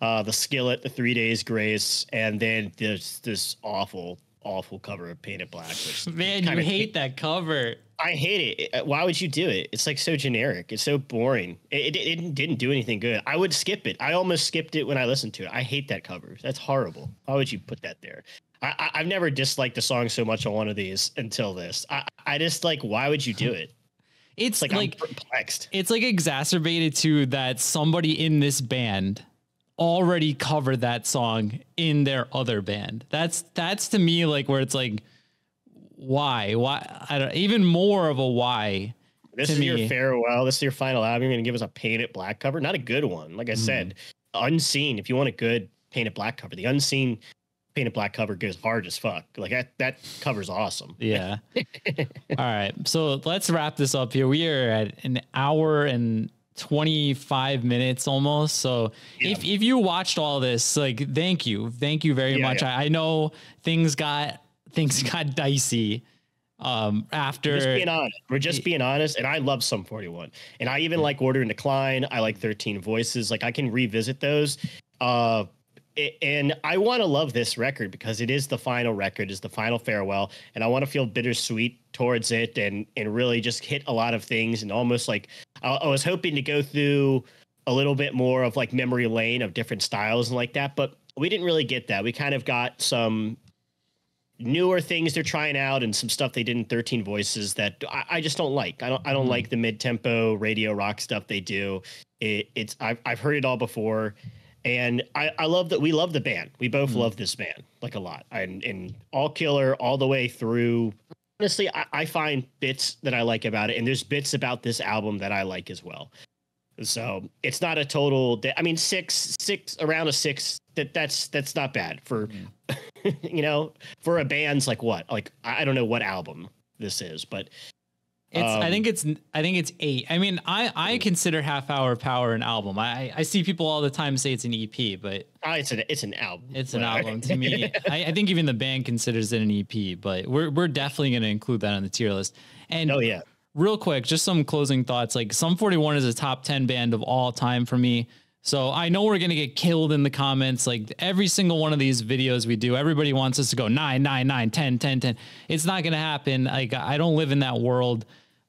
Uh, the skillet, the Three Days Grace, and then this this awful, awful cover of Painted Black. Man, you hate that cover. I hate it. Uh, Why would you do it? It's like so generic. It's so boring. It, it, it didn't, didn't do anything good. I would skip it. I almost skipped it when I listened to it. I hate that cover. That's horrible. Why would you put that there? I, I've never disliked a song so much on one of these until this. I, I just like, why would you do it? It's It's like, like I'm perplexed. it's like exacerbated to that somebody in this band already covered that song in their other band. That's that's to me like where it's like why? Why I don't even more of a why. This is me- your farewell. This is your final album. You're going to give us a painted black cover. Not a good one. Like I mm-hmm. said, unseen. If you want a good painted black cover, the unseen painted black cover goes hard as fuck. Like that, that cover's awesome. Yeah. All right. So let's wrap this up here. We are at an hour and 25 minutes almost. So if, if you watched all this, like thank you. Thank you very Yeah, much. yeah. I, I know things got things got dicey um after just being honest. We're just being honest. And I love Sum 41. And I even like Order in Decline. I like 13 Voices. Like I can revisit those. Uh and I want to love this record because it is the final record, is the final farewell, and I want to feel bittersweet towards it, and and really just hit a lot of things, and almost like I, I was hoping to go through a little bit more of like memory lane of different styles and like that, but we didn't really get that. We kind of got some newer things they're trying out and some stuff they did in 13 voices that I, I just don't like. I don't I don't Mhm. like the mid tempo radio rock stuff they do. It, it's I've I've heard it all before. And I, I love that we love the band. We both Mhm. love this band like a lot. And and all killer all the way through. Honestly, I, I find bits that I like about it, and there's bits about this album that I like as well. So it's not a total. I mean, six, six around a six. That that's that's not bad for, you know, for a band's like what? Like I don't know what album this is, but It's. I Um, think it's. I think it's eight. I mean, I I consider Half Hour Power an album. I I see people all the time say it's an EP, but uh, it's an it's an album. it's an album to me. I, I think even the band considers it an EP, but we're we're definitely going to include that on the tier list. And oh yeah, real quick, just some closing thoughts. Like Sum 41 is a top 10 band of all time for me. So I know we're gonna get killed in the comments. Like every single one of these videos we do, everybody wants us to go nine, nine, nine, 10, 10, 10. It's not gonna happen. Like I don't live in that world.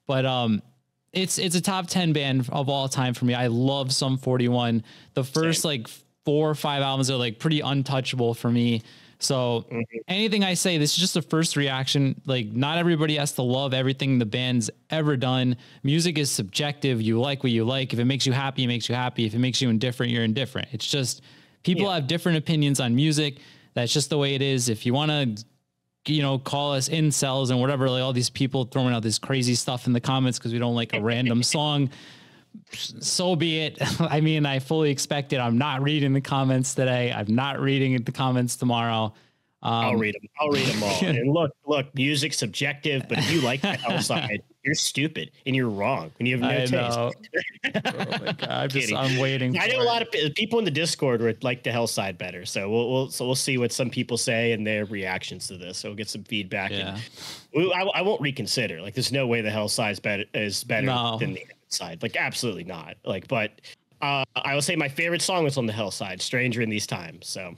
But um it's it's a top 10 band of all time for me. I love Sum 41. The first Same. like four or five albums are like pretty untouchable for me. So anything I say, this is just a first reaction. Like not everybody has to love everything the band's ever done. Music is subjective. You like what you like. If it makes you happy, it makes you happy. If it makes you indifferent, you're indifferent. It's just people Yeah. have different opinions on music. That's just the way it is. If you want to you know, call us incels and whatever, like all these people throwing out this crazy stuff in the comments because we don't like a random song. So be it. I mean, I fully expect it. I'm not reading the comments today. I'm not reading the comments tomorrow. Um, I'll read them. I'll read them all. and look, look, music's subjective, but if you like the Hellside, you're stupid and you're wrong and you have no I taste. know. oh my God. I'm just, I'm waiting. I know a lot of people in the Discord would like the hell side better, so we'll, we'll so we'll see what some people say and their reactions to this. So we'll get some feedback. Yeah. We, I, I won't reconsider. Like, there's no way the Hellside's better is better No. than the side. Like, absolutely not. Like, but uh, I will say my favorite song was on the hell side, "Stranger in These Times." So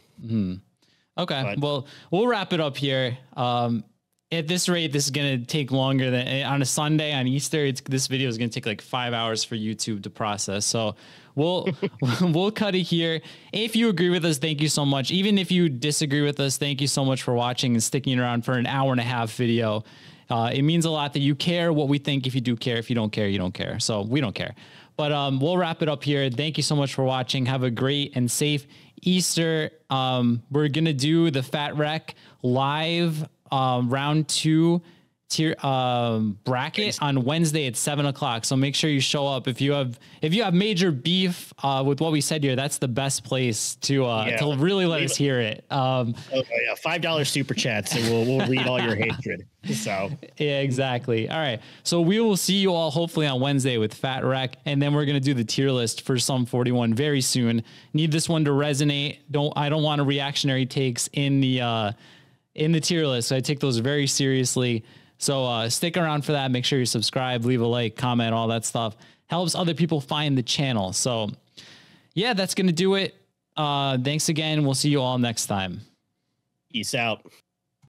Okay. But- well, we'll wrap it up here. Um, at this rate, this is going to take longer than eh, on a Sunday on Easter. It's this video is going to take like five hours for YouTube to process. So we'll we'll cut it here. If you agree with us, thank you so much. Even if you disagree with us, thank you so much for watching and sticking around for an hour and a half video. Uh, it means a lot that you care what we think. If you do care, if you don't care, you don't care. So we don't care. But um, we'll wrap it up here. Thank you so much for watching. Have a great and safe Easter. Um, we're gonna do the Fat Wreck live um, round two tier um, bracket on Wednesday at seven o'clock. So make sure you show up. If you have if you have major beef uh, with what we said here, that's the best place to uh, Yeah. to really let Leave us hear it. Um, oh, yeah, five dollars super chats, and we'll we'll read all your hatred. So Yeah, exactly. All right. So we will see you all hopefully on Wednesday with Fat Wreck, and then we're gonna do the tier list for Sum 41 very soon. Need this one to resonate. Don't I don't want a reactionary takes in the uh in the tier list. So I take those very seriously. So uh stick around for that. Make sure you subscribe, leave a like, comment, all that stuff. Helps other people find the channel. So yeah, that's gonna do it. Uh thanks again. We'll see you all next time. peace out.